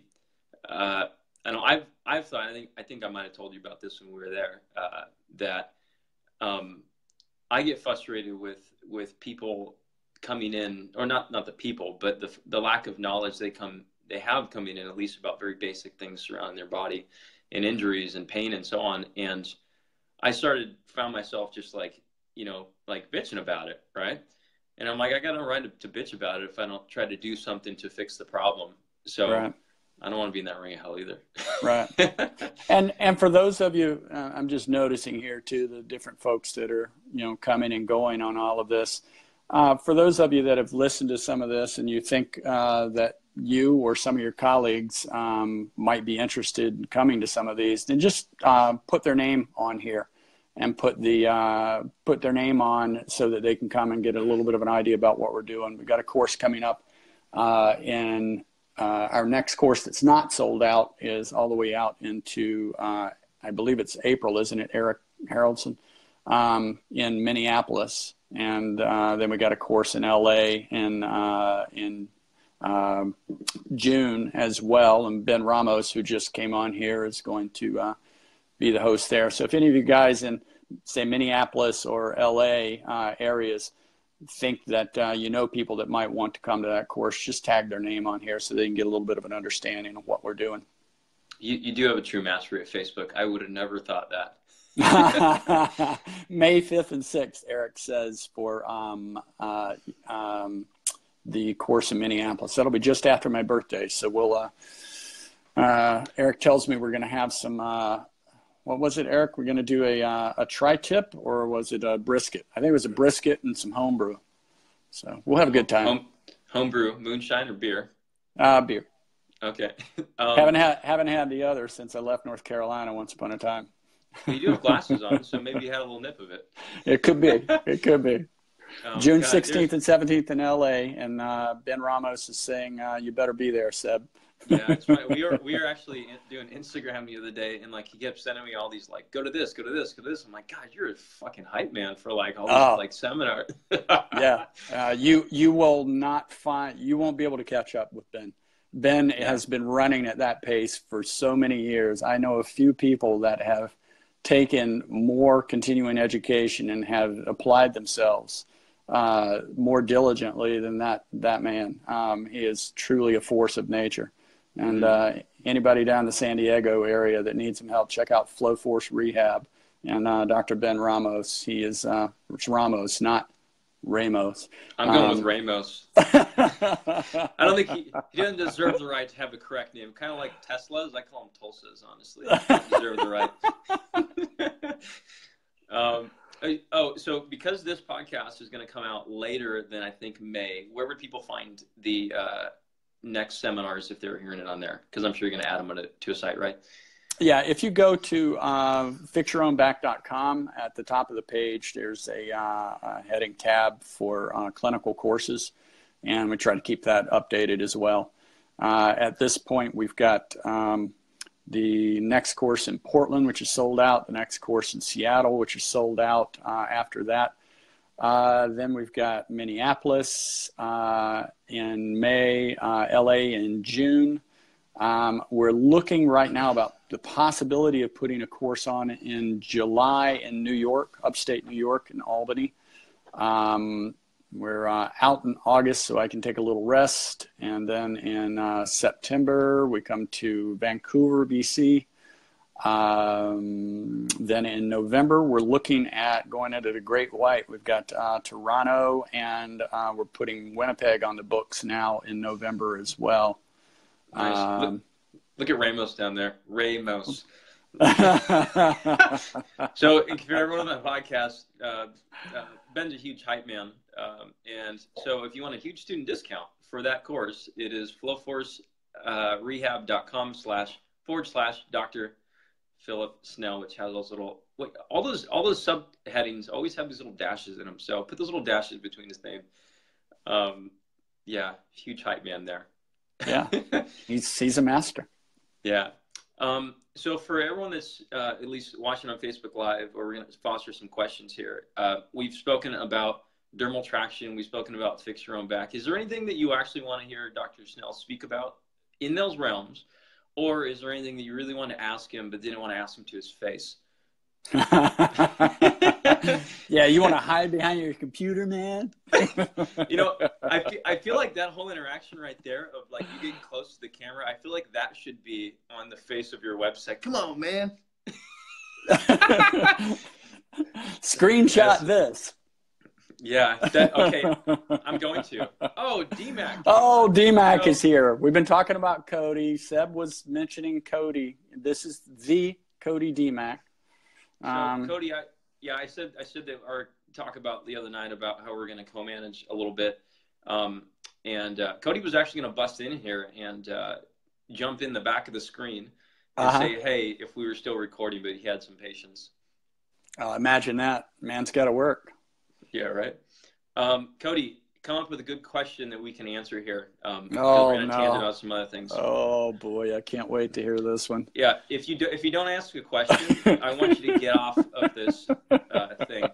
uh, I know I've I've thought I think I think I might have told you about this when we were there uh, that um, I get frustrated with with people coming in or not not the people but the the lack of knowledge they come they have coming in at least about very basic things surrounding their body and injuries and pain and so on. And I started found myself just like you know like bitching about it, right? And I'm like, I got no right to, to bitch about it if I don't try to do something to fix the problem. So. Right. I don't want to be in that ring of hell either. right. And and for those of you, uh, I'm just noticing here too the different folks that are you know coming and going on all of this. Uh, for those of you that have listened to some of this and you think uh, that you or some of your colleagues um, might be interested in coming to some of these, then just uh, put their name on here and put the uh, put their name on so that they can come and get a little bit of an idea about what we're doing. We've got a course coming up uh, in uh, our next course that's not sold out is all the way out into, uh, I believe it's April, isn't it, Eric Haroldson, um, in Minneapolis. And uh, then we got a course in LA in, in um, June as well. And Ben Ramos, who just came on here, is going to uh, be the host there. So if any of you guys in, say, Minneapolis or LA uh, areas, think that uh, you know people that might want to come to that course, just tag their name on here so they can get a little bit of an understanding of what we're doing. You, you do have a true mastery of Facebook. I would have never thought that. May 5th and 6th, Eric says, for um, uh, um, the course in Minneapolis. That'll be just after my birthday. So we'll, uh, uh, Eric tells me we're going to have some uh, what was it, Eric? We're going to do a uh, a tri-tip, or was it a brisket? I think it was a brisket and some homebrew. So we'll have a good time. Home, homebrew, moonshine, or beer? Uh, beer. Okay. Um, haven't had haven't had the other since I left North Carolina once upon a time. you do have glasses on, so maybe you had a little nip of it. It could be. It could be. Um, June sixteenth and seventeenth in L.A. and uh, Ben Ramos is saying uh, you better be there, Seb yeah, that's right. We were we were actually doing Instagram the other day, and like he kept sending me all these like, go to this, go to this, go to this. I'm like, God, you're a fucking hype man for like all these oh. like seminars. yeah, uh, you you will not find you won't be able to catch up with Ben. Ben yeah. has been running at that pace for so many years. I know a few people that have taken more continuing education and have applied themselves uh, more diligently than that that man. Um, he is truly a force of nature. And mm-hmm. uh, anybody down the San Diego area that needs some help, check out Flow Force Rehab and uh, Dr. Ben Ramos. He is uh, it's Ramos, not Ramos. I'm going um, with Ramos. I don't think he, he doesn't deserve the right to have the correct name. Kind of like Tesla's. I call them Tulsas, honestly. He deserve the right. um, oh, so because this podcast is going to come out later than I think May, where would people find the uh, next seminars if they're hearing it on there? Because I'm sure you're going to add them to, to a site, right? Yeah, if you go to uh, fixyourownback.com, at the top of the page, there's a, uh, a heading tab for uh, clinical courses, and we try to keep that updated as well. Uh, at this point, we've got um, the next course in Portland, which is sold out, the next course in Seattle, which is sold out uh, after that. Uh, then we've got Minneapolis uh, in May, uh, LA in June. Um, we're looking right now about the possibility of putting a course on in July in New York, upstate New York, in Albany. Um, we're uh, out in August, so I can take a little rest. And then in uh, September, we come to Vancouver, BC. Um, then in November, we're looking at going into the Great White. We've got uh, Toronto, and uh, we're putting Winnipeg on the books now in November as well. Nice. Um, look, look, at Ramos down there. Ramos. so, for everyone on the podcast, uh, uh, Ben's a huge hype man. Um, and so, if you want a huge student discount for that course, it is flowforcerehab.com slash forward slash Dr. Phillip Snell, which has those little like all those all those subheadings always have these little dashes in them. So put those little dashes between his name. Um, yeah, huge hype man there. Yeah, he's he's a master. Yeah. Um, so for everyone that's uh, at least watching on Facebook Live, or we're going to foster some questions here. Uh, we've spoken about dermal traction. We've spoken about fix your own back. Is there anything that you actually want to hear Dr. Snell speak about in those realms? Or is there anything that you really want to ask him but didn't want to ask him to his face? yeah, you want to hide behind your computer, man. you know, I feel, I feel like that whole interaction right there of like you getting close to the camera. I feel like that should be on the face of your website. Come on, man. Screenshot yes. this. Yeah. That, okay. I'm going to. Oh, DMAC. Oh, DMAC so, is here. We've been talking about Cody. Seb was mentioning Cody. This is the Cody DMAC. Um, so Cody, I, yeah, I said I said that our talk about the other night about how we're going to co-manage a little bit, um, and uh, Cody was actually going to bust in here and uh, jump in the back of the screen and uh-huh. say, "Hey, if we were still recording," but he had some patience. Oh, imagine that. Man's got to work. Yeah, right. Um, Cody, come up with a good question that we can answer here. Um, oh we're no! tangent about some other things. Oh boy, I can't wait to hear this one. Yeah, if you do, if you don't ask a question, I want you to get off of this uh, thing.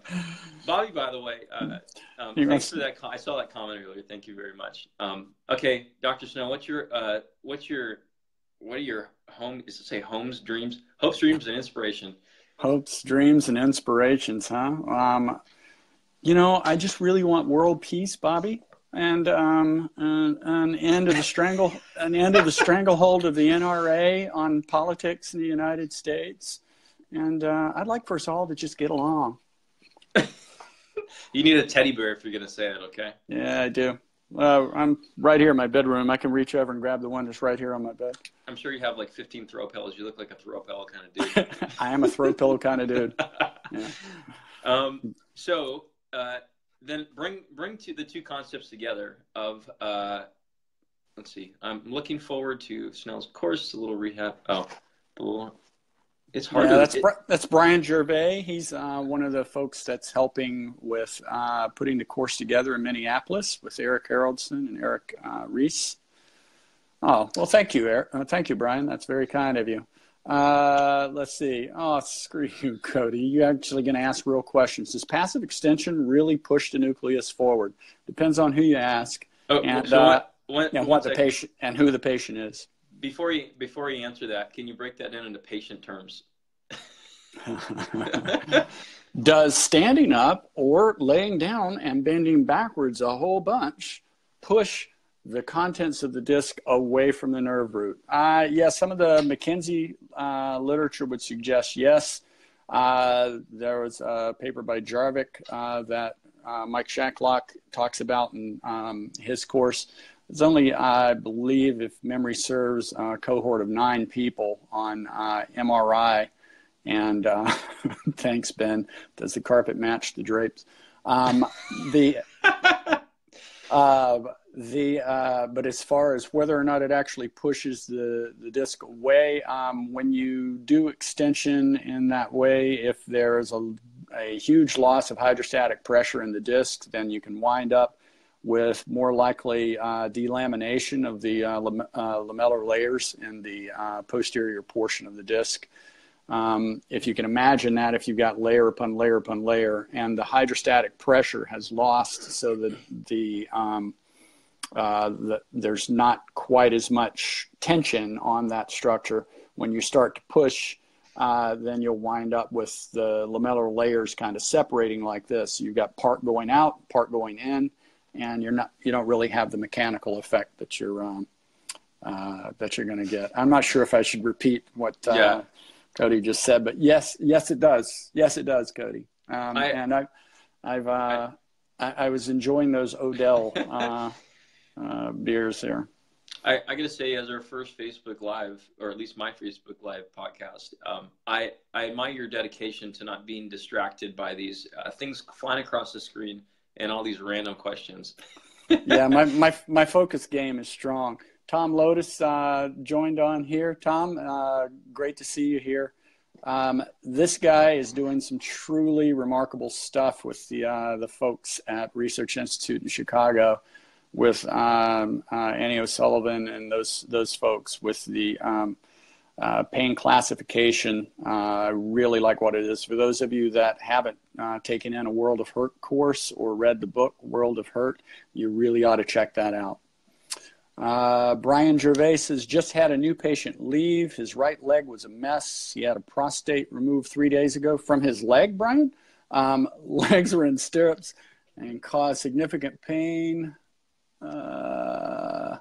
Bobby, by the way, uh, um, thanks for that. I saw that comment earlier. Thank you very much. Um, okay, Doctor Snow, what's your uh, what's your what are your home? Is it say homes, dreams, hopes, dreams, and inspiration? Hopes, dreams, and inspirations, huh? Um, you know, I just really want world peace, Bobby, and um, an, an end of the strangle, an end of the stranglehold of the NRA on politics in the United States, and uh, I'd like for us all to just get along. You need a teddy bear if you're gonna say it. Okay. Yeah, I do. Uh, I'm right here in my bedroom. I can reach over and grab the one that's right here on my bed. I'm sure you have like 15 throw pillows. You look like a throw pillow kind of dude. I am a throw pillow kind of dude. Yeah. um, so uh, then bring bring to the two concepts together of uh, let's see. I'm looking forward to Snell's course, a little rehab. Oh, little- it's hard. Yeah, that's it- that's Brian Gervais. He's uh, one of the folks that's helping with uh, putting the course together in Minneapolis with Eric Haroldson and Eric uh, Reese. Oh well, thank you, Eric. Uh, thank you, Brian. That's very kind of you. Uh, let's see. Oh, screw you, Cody. You're actually going to ask real questions. Does passive extension really push the nucleus forward? Depends on who you ask oh, and, so uh, one, one, and what the patient and who the patient is. Before you before you answer that, can you break that down into patient terms? Does standing up or laying down and bending backwards a whole bunch push the contents of the disc away from the nerve root? Uh, yes, some of the McKenzie uh, literature would suggest yes. Uh, there was a paper by Jarvik uh, that uh, Mike Shacklock talks about in um, his course. It's only, I believe, if memory serves, a cohort of nine people on uh, MRI. And uh, thanks, Ben. Does the carpet match the drapes? Um, the uh, the uh, but as far as whether or not it actually pushes the the disc away, um, when you do extension in that way, if there is a a huge loss of hydrostatic pressure in the disc, then you can wind up with more likely uh, delamination of the uh, uh, lamellar layers in the uh, posterior portion of the disc. Um, if you can imagine that, if you've got layer upon layer upon layer, and the hydrostatic pressure has lost, so that the, um, uh, the there's not quite as much tension on that structure. When you start to push, uh, then you'll wind up with the lamellar layers kind of separating like this. You've got part going out, part going in, and you're not you don't really have the mechanical effect that you're um, uh, that you're going to get. I'm not sure if I should repeat what uh, Yeah. Cody just said, but yes, yes, it does. Yes, it does, Cody. Um, I- and I, I've uh, I, I was enjoying those Odell uh, uh, beers there. I, I got to say, as our first Facebook Live, or at least my Facebook Live podcast, um, I, I admire your dedication to not being distracted by these uh, things flying across the screen and all these random questions. yeah, my, my my focus game is strong. Tom Lotus uh, joined on here. Tom, uh, great to see you here. Um, this guy is doing some truly remarkable stuff with the uh, the folks at Research Institute in Chicago, with um, uh, Annie O'Sullivan and those those folks with the um, uh, pain classification. Uh, I really like what it is. For those of you that haven't uh, taken in a World of Hurt course or read the book World of Hurt, you really ought to check that out. Uh, Brian Gervais has just had a new patient leave. His right leg was a mess. He had a prostate removed three days ago from his leg, Brian. Um, legs were in stirrups and caused significant pain. Uh,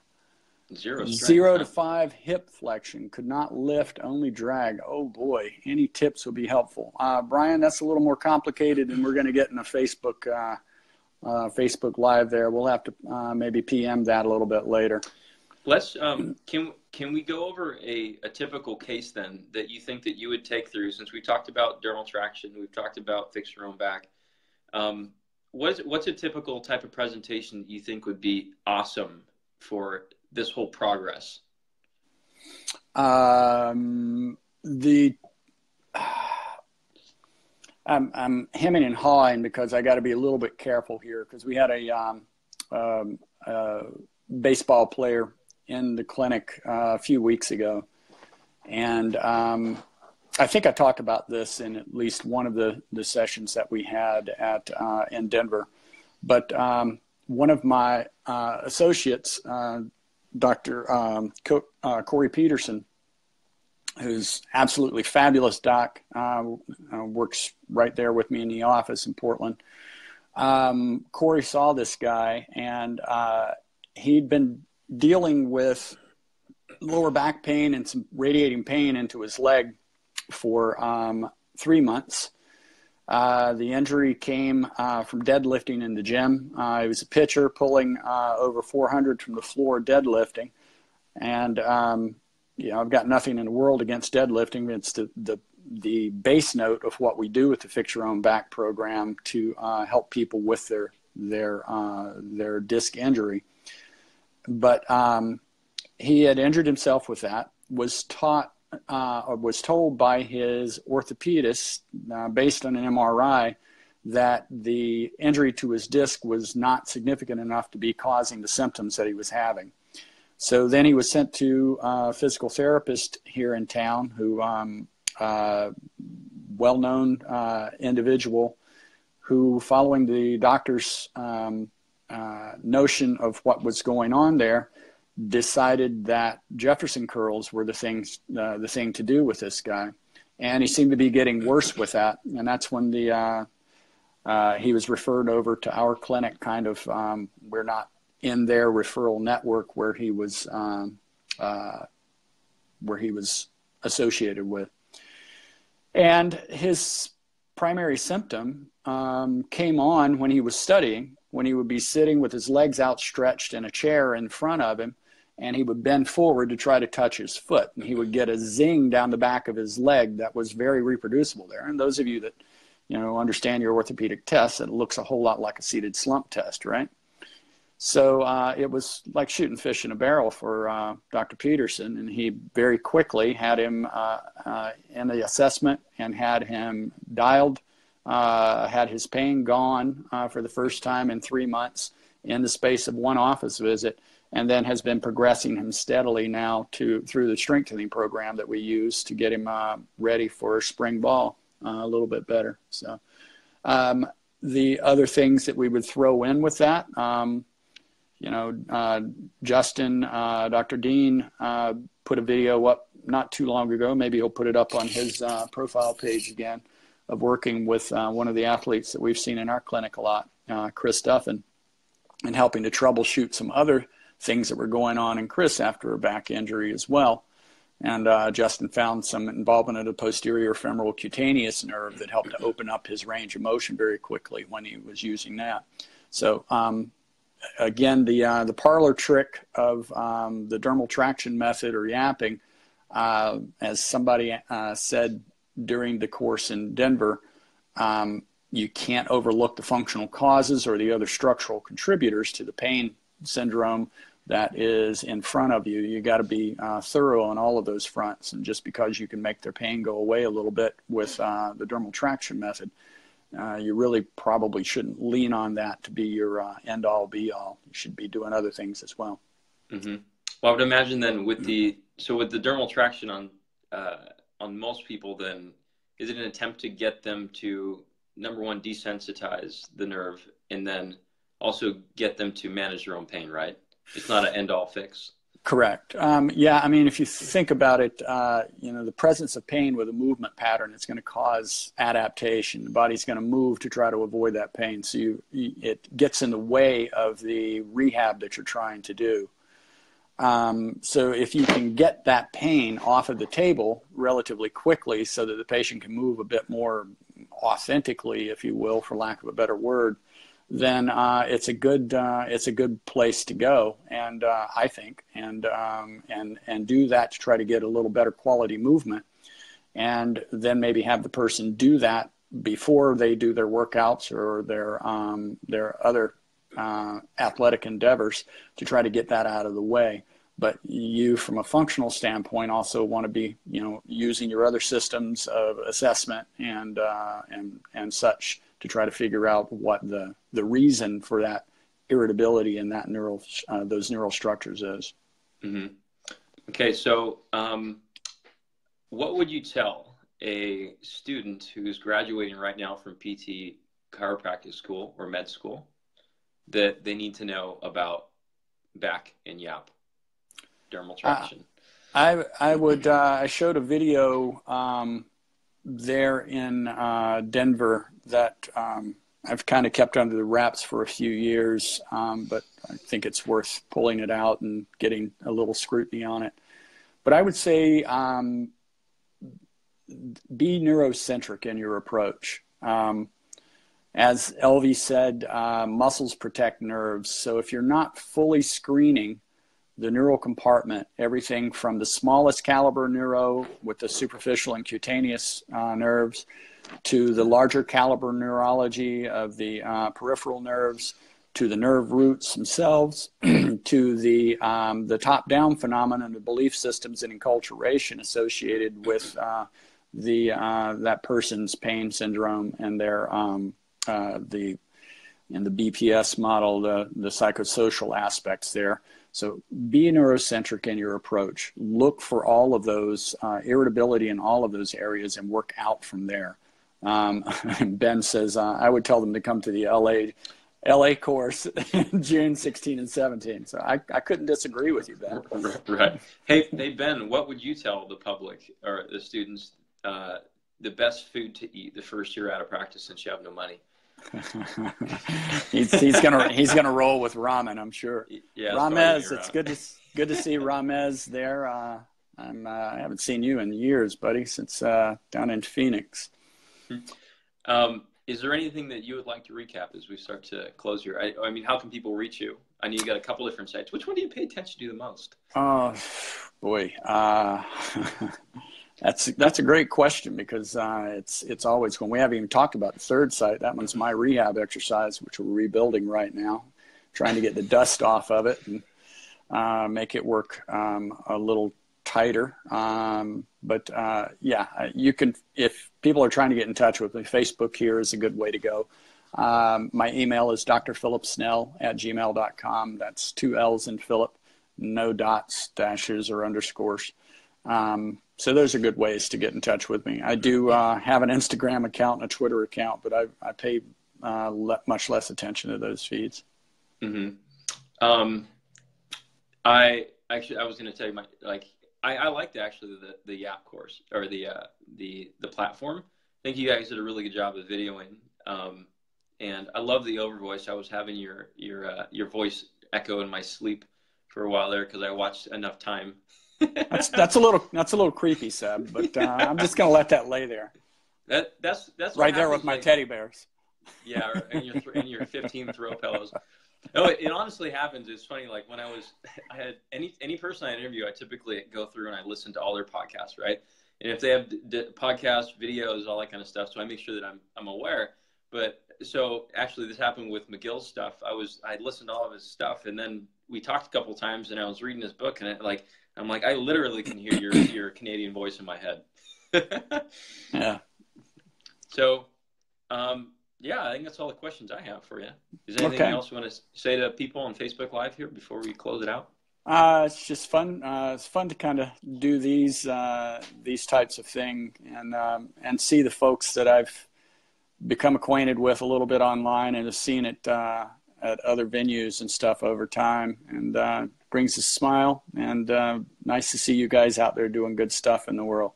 Zero. Zero huh? to five hip flexion, could not lift, only drag. Oh boy, any tips would be helpful. Uh, Brian, that's a little more complicated, and we're going to get in a Facebook uh, uh, Facebook Live there. We'll have to uh, maybe PM that a little bit later. Let's um, can can we go over a, a typical case then that you think that you would take through since we talked about dermal traction, we've talked about fix your own back. Um, what is what's a typical type of presentation you think would be awesome for this whole progress? Um, the I'm, I'm hemming and hawing because I got to be a little bit careful here because we had a um, um, baseball player in the clinic uh, a few weeks ago, and um, I think I talked about this in at least one of the, the sessions that we had at uh, in Denver. But um, one of my uh, associates, uh, Dr. Um, Co- uh, Corey Peterson, who's absolutely fabulous doc, uh, uh, works right there with me in the office in Portland. Um, Corey saw this guy, and he'd been dealing with lower back pain and some radiating pain into his leg for um, three months. Uh, the injury came uh, from deadlifting in the gym. Uh, he was a pitcher pulling uh, over 400 from the floor deadlifting. And, um, you know, I've got nothing in the world against deadlifting. It's the, the, the base note of what we do with the Fix Your Own Back program to uh, help people with their, their, uh, their disc injury. But um, he had injured himself with that, was taught uh, was told by his orthopedist, uh, based on an MRI, that the injury to his disc was not significant enough to be causing the symptoms that he was having. So then he was sent to a physical therapist here in town, who um, uh, well-known uh, individual, who, following the doctor's um, uh, notion of what was going on there, decided that Jefferson curls were the things uh, the thing to do with this guy, and he seemed to be getting worse with that, and that's when the uh, uh, he was referred over to our clinic. Kind of, um, we're not in their referral network where he was um, uh, where he was associated with, and his primary symptom um, came on when he was studying when he would be sitting with his legs outstretched in a chair in front of him and he would bend forward to try to touch his foot. And he would get a zing down the back of his leg that was very reproducible there. And those of you that you know understand your orthopedic test it looks a whole lot like a seated slump test right? So uh, it was like shooting fish in a barrel for uh, dr peterson. And he very quickly had him uh, uh in the assessment and had him dialed uh, had his pain gone uh, for the first time in three months in the space of one office visit and then has been progressing him steadily now to through the strengthening program that we use to get him uh, ready for spring ball uh, a little bit better. So um, the other things that we would throw in with that, um, you know, uh, Justin, uh, Dr. Dean uh, put a video up not too long ago. Maybe he'll put it up on his uh, profile page again of working with one of the athletes that we've seen in our clinic a lot, Chris Duffin, and helping to troubleshoot some other things that were going on in Chris after a back injury as well. And uh, Justin found some involvement of the posterior femoral cutaneous nerve that helped to open up his range of motion very quickly when he was using that. So um, again, the uh, the parlor trick of um, the dermal traction method or yapping, uh, as somebody uh, said during the course in Denver, um, you can't overlook the functional causes or the other structural contributors to the pain syndrome that is in front of you. You got to be uh, thorough on all of those fronts. And just because you can make their pain go away a little bit with uh, the dermal traction method, uh, you really probably shouldn't lean on that to be your uh, end all be all. You should be doing other things as well. Mm-hmm. Well, I would imagine then with the so with the dermal traction on uh, on most people, then is it an attempt to get them to number one desensitize the nerve and then also get them to manage their own pain, right? It's not an end all fix. Correct. Um, yeah, I mean, if you think about it, uh, you know, the presence of pain with a movement pattern it's going to cause adaptation. The body's going to move to try to avoid that pain. So you, it gets in the way of the rehab that you're trying to do. Um, so if you can get that pain off of the table relatively quickly so that the patient can move a bit more authentically, if you will, for lack of a better word, then uh, it's a good uh, it's a good place to go, and uh, I think, and um, and and do that to try to get a little better quality movement, and then maybe have the person do that before they do their workouts or their um, their other uh, athletic endeavors to try to get that out of the way. But you, from a functional standpoint, also want to be you know using your other systems of assessment and uh, and and such to try to figure out what the, the reason for that irritability in that neural uh, those neural structures is. Mm-hmm. Okay, so um, what would you tell a student who's graduating right now from PT chiropractic school or med school that they need to know about back and yap dermal traction? Uh, I I would uh, I showed a video um, there in uh, Denver that um, I've kind of kept under the wraps for a few years, um, but I think it's worth pulling it out and getting a little scrutiny on it. But I would say um, be neurocentric in your approach. Um, as Elvie said, uh, muscles protect nerves. So if you're not fully screening the neural compartment, everything from the smallest caliber neuro with the superficial and cutaneous uh, nerves to the larger caliber neurology of the uh, peripheral nerves to the nerve roots themselves to the um, the top down phenomenon of belief systems and enculturation associated with uh, the uh, that person's pain syndrome and their um, uh, the in the BPS model the the psychosocial aspects there so be neurocentric in your approach. Look for all of those uh, irritability in all of those areas and work out from there. Um, ben says uh, I would tell them to come to the LA LA course in June 16 and 17. So I, I couldn't disagree with you, Ben. Right. Hey, hey, Ben, what would you tell the public or the students uh, the best food to eat the first year out of practice since you have no money? he's he's gonna he's gonna roll with ramen, I'm sure. Yeah, Ramez, it's good to good to see Ramez there. Uh, I'm uh, I haven't seen you in years, buddy, since uh, down in Phoenix. Um, is there anything that you would like to recap as we start to close here? I, I mean, how can people reach you? I know you got a couple different sites. Which one do you pay attention to the most? Oh, boy. Uh, That's that's a great question because uh, it's it's always when we haven't even talked about the third site. That one's my rehab exercise, which we're rebuilding right now, trying to get the dust off of it and uh, make it work um, a little tighter. Um, but uh, yeah, you can if people are trying to get in touch with me, Facebook here is a good way to go. Um, my email is drphillipsnell at gmail.com. That's two L's in Phillip, no dots, dashes, or underscores. Um, so those are good ways to get in touch with me. I do uh, have an Instagram account and a Twitter account, but I, I pay uh, le- much less attention to those feeds. Mm-hmm. Um, I actually I was going to tell you my like I, I liked actually the the YAP course or the uh, the the platform. I think you guys did a really good job of videoing, um, and I love the overvoice. I was having your your uh, your voice echo in my sleep for a while there because I watched enough time that's that's a little that's a little creepy, Seb. But uh, I'm just gonna let that lay there. That that's that's right there with my like, teddy bears. Yeah, and your and your 15 throw pillows. No, it, it, honestly happens. It's funny. Like when I was, I had any any person I interview, I typically go through and I listen to all their podcasts, right? And if they have d- d- podcasts, videos, all that kind of stuff, so I make sure that I'm I'm aware. But so actually, this happened with McGill's stuff. I was I listened to all of his stuff, and then we talked a couple times, and I was reading his book, and it like I'm like, I literally can hear your your Canadian voice in my head. yeah. So, um, yeah, I think that's all the questions I have for you. Is there anything okay. else you want to say to people on Facebook Live here before we close it out? Uh, it's just fun. Uh, it's fun to kind of do these uh, these types of thing and um, and see the folks that I've become acquainted with a little bit online and have seen it uh, at other venues and stuff over time, and uh, brings a smile. And uh, nice to see you guys out there doing good stuff in the world.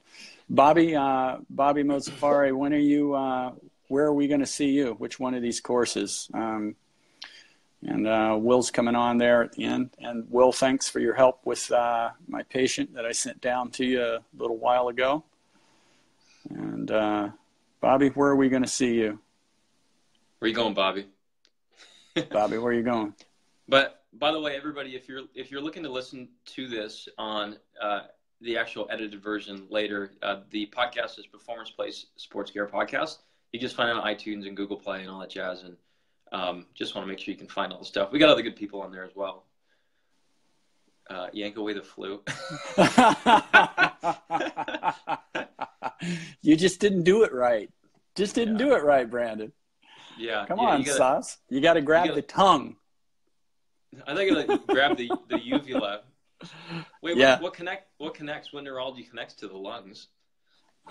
Bobby, uh, Bobby Mozafari, when are you? Uh, where are we going to see you? Which one of these courses? Um, and uh, Will's coming on there at the end. And Will, thanks for your help with uh, my patient that I sent down to you a little while ago. And Bobby, where are we going to see you? Where are you going, Bobby? Bobby, where are you going? But by the way, everybody, if you're if you're looking to listen to this on uh, the actual edited version later, uh, the podcast is Performance Place Sports Care Podcast. You just find it on iTunes and Google Play and all that jazz. And um, just want to make sure you can find all the stuff. We got other good people on there as well. Uh, yank away the flu. you just didn't do it right. Just didn't yeah. do it right, Brandon. Yeah. Come yeah, on, you gotta, Sauce. You got to grab gotta, the tongue. I think I like grab the the uvula. Wait, Yeah. what, what connect? What connects? What neurology connects to the lungs?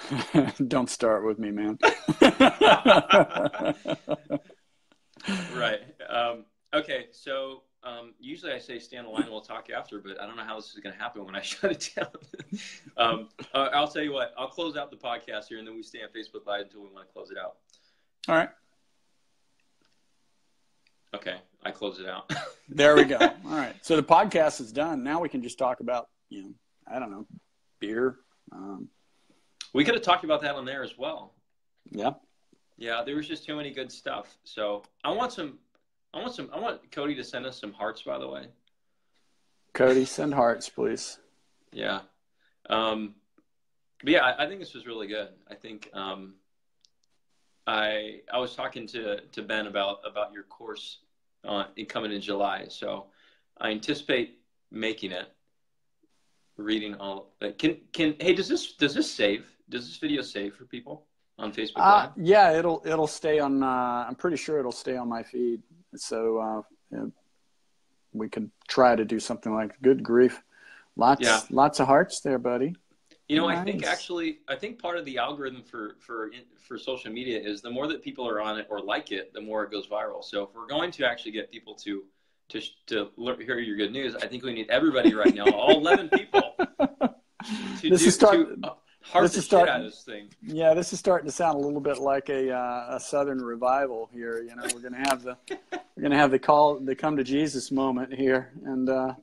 Don't start with me, man. Right. Um, okay. So um, usually I say stay on the line. We'll talk after, but I don't know how this is going to happen when I shut it down. um, uh, I'll tell you what. I'll close out the podcast here, and then we stay on Facebook Live until we want to close it out. All right. Okay. I close it out. There we go. All right. So the podcast is done. Now we can just talk about, you know, I don't know, beer. Um, we could have talked about that on there as well. yeah. Yeah, there was just too many good stuff. So I want some. I want some. I want Cody to send us some hearts. By the way. Cody, send hearts, please. Yeah. Um, but yeah, I, I think this was really good. I think um, I I was talking to to Ben about about your course uh, in coming in July, so I anticipate making it. Reading all can can hey does this does this save does this video save for people on Facebook Uh, Live? yeah, it'll it'll stay on. Uh, I'm pretty sure it'll stay on my feed. So uh, you know, we could try to do something like. Good grief, lots Yeah. lots of hearts there, buddy. You know, I think actually, I think part of the algorithm for for for social media is the more that people are on it or like it, the more it goes viral. So if we're going to actually get people to to to lear- hear your good news, I think we need everybody right now, all eleven people, to This do, is start- to uh, this is shit start- out of this thing. Yeah, this is starting to sound a little bit like a uh, a Southern revival here. You know, we're gonna have the we're gonna have the call the come to Jesus moment here, and uh,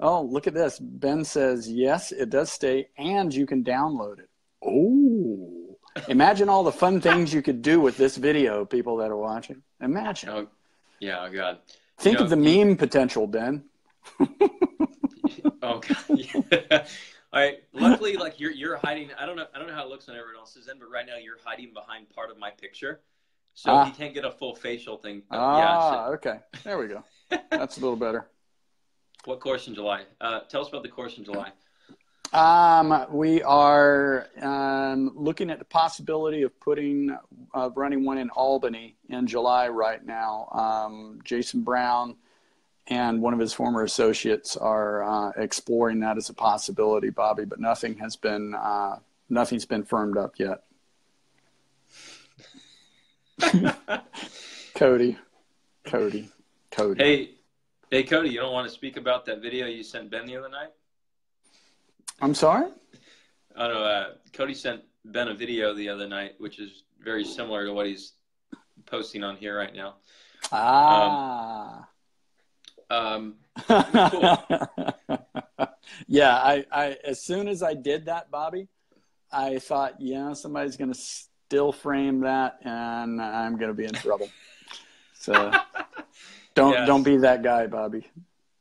oh, look at this. Ben says yes, it does stay, and you can download it. Oh, imagine all the fun things you could do with this video, people that are watching. Imagine. Oh, yeah, oh god. Think know, of the meme potential, Ben. Oh god. All right. Luckily, like you're you're hiding. I don't know. I don't know how it looks on everyone else's end, but right now you're hiding behind part of my picture, so Ah. he can't get a full facial thing. Uh, Ah, yeah. okay. There we go. That's a little better. What course in July? Uh, tell us about the course in July. Um, we are um, looking at the possibility of putting uh, running one in Albany in July right now. Um, Jason Brown and one of his former associates are uh, exploring that as a possibility, Bobby, but nothing has been uh, nothing's been firmed up yet. Cody, Cody, Cody. hey, hey, Cody, you don't want to speak about that video you sent Ben the other night? I'm sorry. I don't know. Uh, Cody sent Ben a video the other night, which is very similar to what he's posting on here right now. Ah. Um, yeah, I, I as soon as I did that, Bobby, I thought, yeah, somebody's gonna still frame that, and I'm gonna be in trouble. So don't Yes. don't be that guy, Bobby.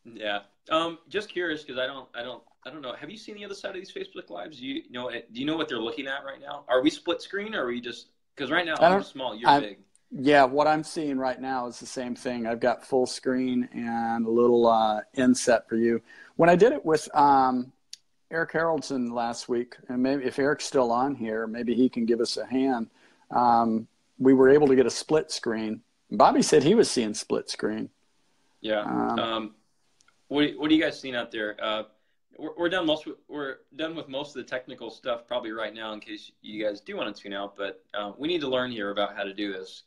yeah. Um, just curious because I don't, I don't, I don't know. Have you seen the other side of these Facebook lives? Do you know? Do you know what they're looking at right now? Are we split screen or are we just? Because right now I I'm small, you're I- big. Yeah, what I'm seeing right now is the same thing. I've got full screen and a little uh, inset for you. When I did it with um, Eric Haroldson last week, and maybe if Eric's still on here, maybe he can give us a hand. Um, we were able to get a split screen. Bobby said he was seeing split screen. Yeah. Um, Um, what what are you guys seeing out there? Uh, we're, we're done most we're done with most of the technical stuff probably right now in case you guys do want to tune out. But uh, we need to learn here about how to do this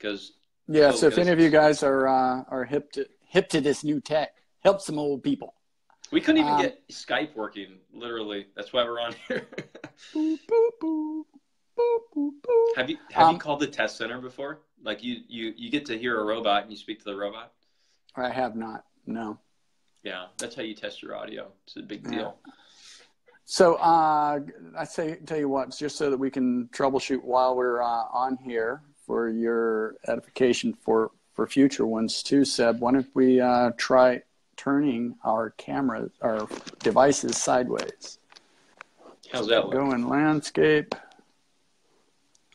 because Yeah, So so if any of you guys are uh, are hip to hip to this new tech, help some old people. we couldn't even Um, get Skype working. Literally, that's why we're on here. Boop, boop, boop, have you have Um, you called the test center before? Like you you you get to hear a robot and you speak to the robot. I have not. No. Yeah, that's how you test your audio. It's a big Yeah. deal. So uh, I say, tell you what, just so that we can troubleshoot while we're uh, on here for your edification for for future ones too, Seb. Why don't we uh, try turning our cameras, our devices sideways? How's that look? Go in landscape.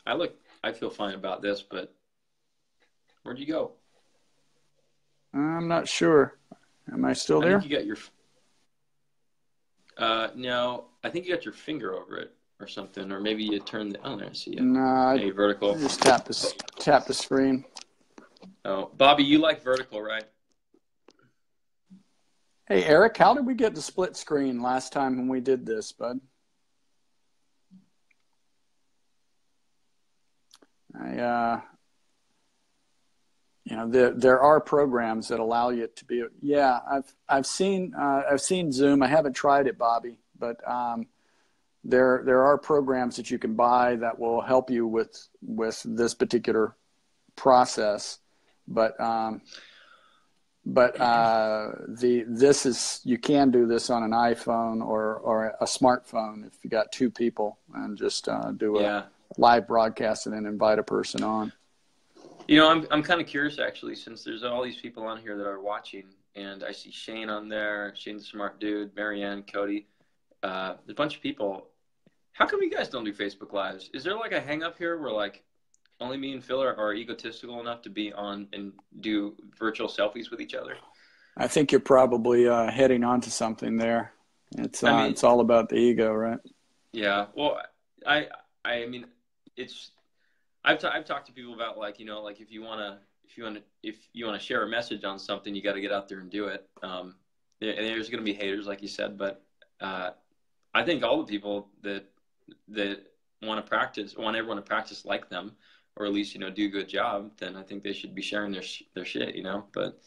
I look. I feel fine about this, but where'd you go? I'm not sure. Am I still I there? think you got your. Uh, no, I think you got your finger over it or something, or maybe you turn the. Oh, there, I see you. No, I Hey, vertical. just tap the tap the screen. Oh, Bobby, you like vertical, right? Hey, Eric, how did we get the split screen last time when we did this, bud? I, uh, you know, there there are programs that allow you to be. Yeah, I've I've seen uh, I've seen Zoom. I haven't tried it, Bobby, but um, there there are programs that you can buy that will help you with with this particular process. But um, but uh, the this is you can do this on an iPhone or or a smartphone if you got two people and just uh, do a Yeah. live broadcast and then invite a person on. You know, I'm I'm kind of curious actually, since there's all these people on here that are watching, and I see Shane on there. Shane's a smart dude. Marianne, Cody, uh, a bunch of people. How come you guys don't do Facebook Lives? Is there like a hang up here where like only me and Phil are, are egotistical enough to be on and do virtual selfies with each other? I think you're probably uh, heading onto something there. It's uh, I mean- it's all about the ego, right? Yeah. Well, I I mean, it's I've ta- I've talked to people about like you know like if you wanna if you wanna if you wanna share a message on something, you got to get out there and do it. Um, there, there's gonna be haters, like you said, but uh, I think all the people that that want to practice want everyone to practice like them, or at least you know do a good job. Then I think they should be sharing their sh- their shit, you know. But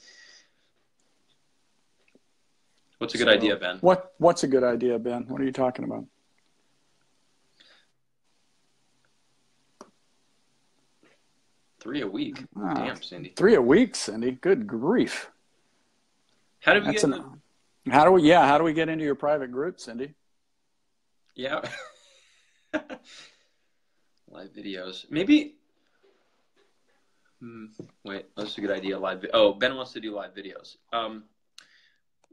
what's a good So, idea, Ben? What What's a good idea, Ben? What are you talking about? Three a week. Ah, Damn, Cindy. Three a week, Cindy. Good grief. How did we That's get? an, how do we? Yeah, how do we get into your private group, Cindy? Yeah. live videos. Maybe. Hmm, wait, that's a good idea. Live. Vi- oh, Ben wants to do live videos. Um,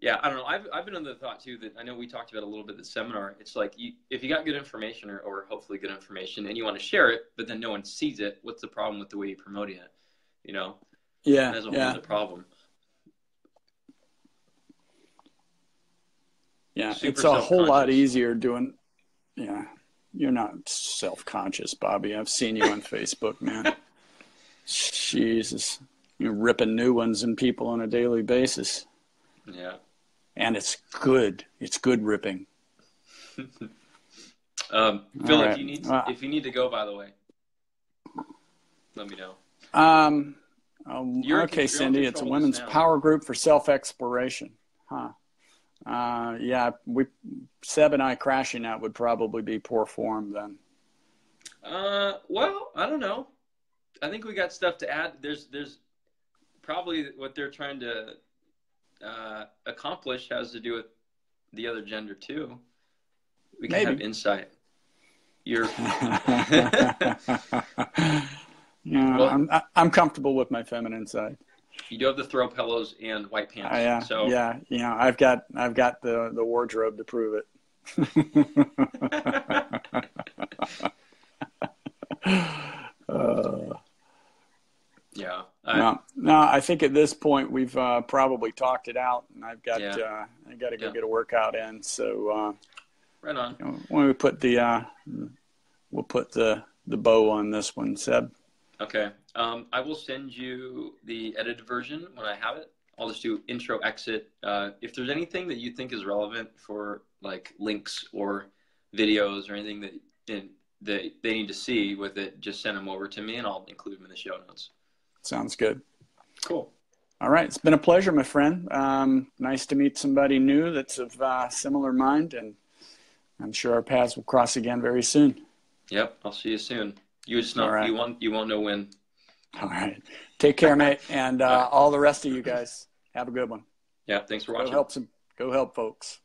yeah, I don't know. I've I've been under the thought too that I know we talked about a little bit the seminar. It's like you, if you got good information or, or hopefully good information and you want to share it, but then no one sees it. What's the problem with the way you're promoting it? You know, Yeah, that's a yeah, problem. yeah. super It's a whole lot easier doing. Yeah, you're not self conscious, Bobby. I've seen you on Facebook, man. Jesus, you're ripping new ones in people on a daily basis, Yeah. and it's good. It's good ripping. Um, Phil, All if you need Uh, if you need to go, by the way, let me know. Um, um, You're okay, con- you're in Cindy, it's a women's now. power group for self exploration. Huh. Uh, yeah, we Seb and I crashing that would probably be poor form then. Uh, well, I don't know. I think we got stuff to add. There's, there's probably what they're trying to uh, accomplish has to do with the other gender too. We can have Maybe. insight. You're, yeah, Well- I'm I'm comfortable with my feminine side. You do have the throw pillows and white pants. Uh, so yeah, you know, I've got I've got the the wardrobe to prove it. uh, yeah. I, no, no, I think at this point we've uh, probably talked it out, and I've got Yeah. uh, I got to go Yeah. get a workout in. So uh, right on. you know, when we put the uh, we'll put the the bow on this one, Seb. Okay. Um, I will send you the edited version when I have it. I'll just do intro, exit. Uh, if there's anything that you think is relevant for like links or videos or anything that in, that they need to see with it, just send them over to me and I'll include them in the show notes. Sounds good. Cool. All right, it's been a pleasure, my friend. Um, nice to meet somebody new that's of uh, similar mind, and I'm sure our paths will cross again very soon. Yep. I'll see you soon. You just not All right. you won't you won't know when. All right, take care, mate, and uh, all the rest of you guys have a good one. Yeah. Thanks for watching. Go help some. Go help folks.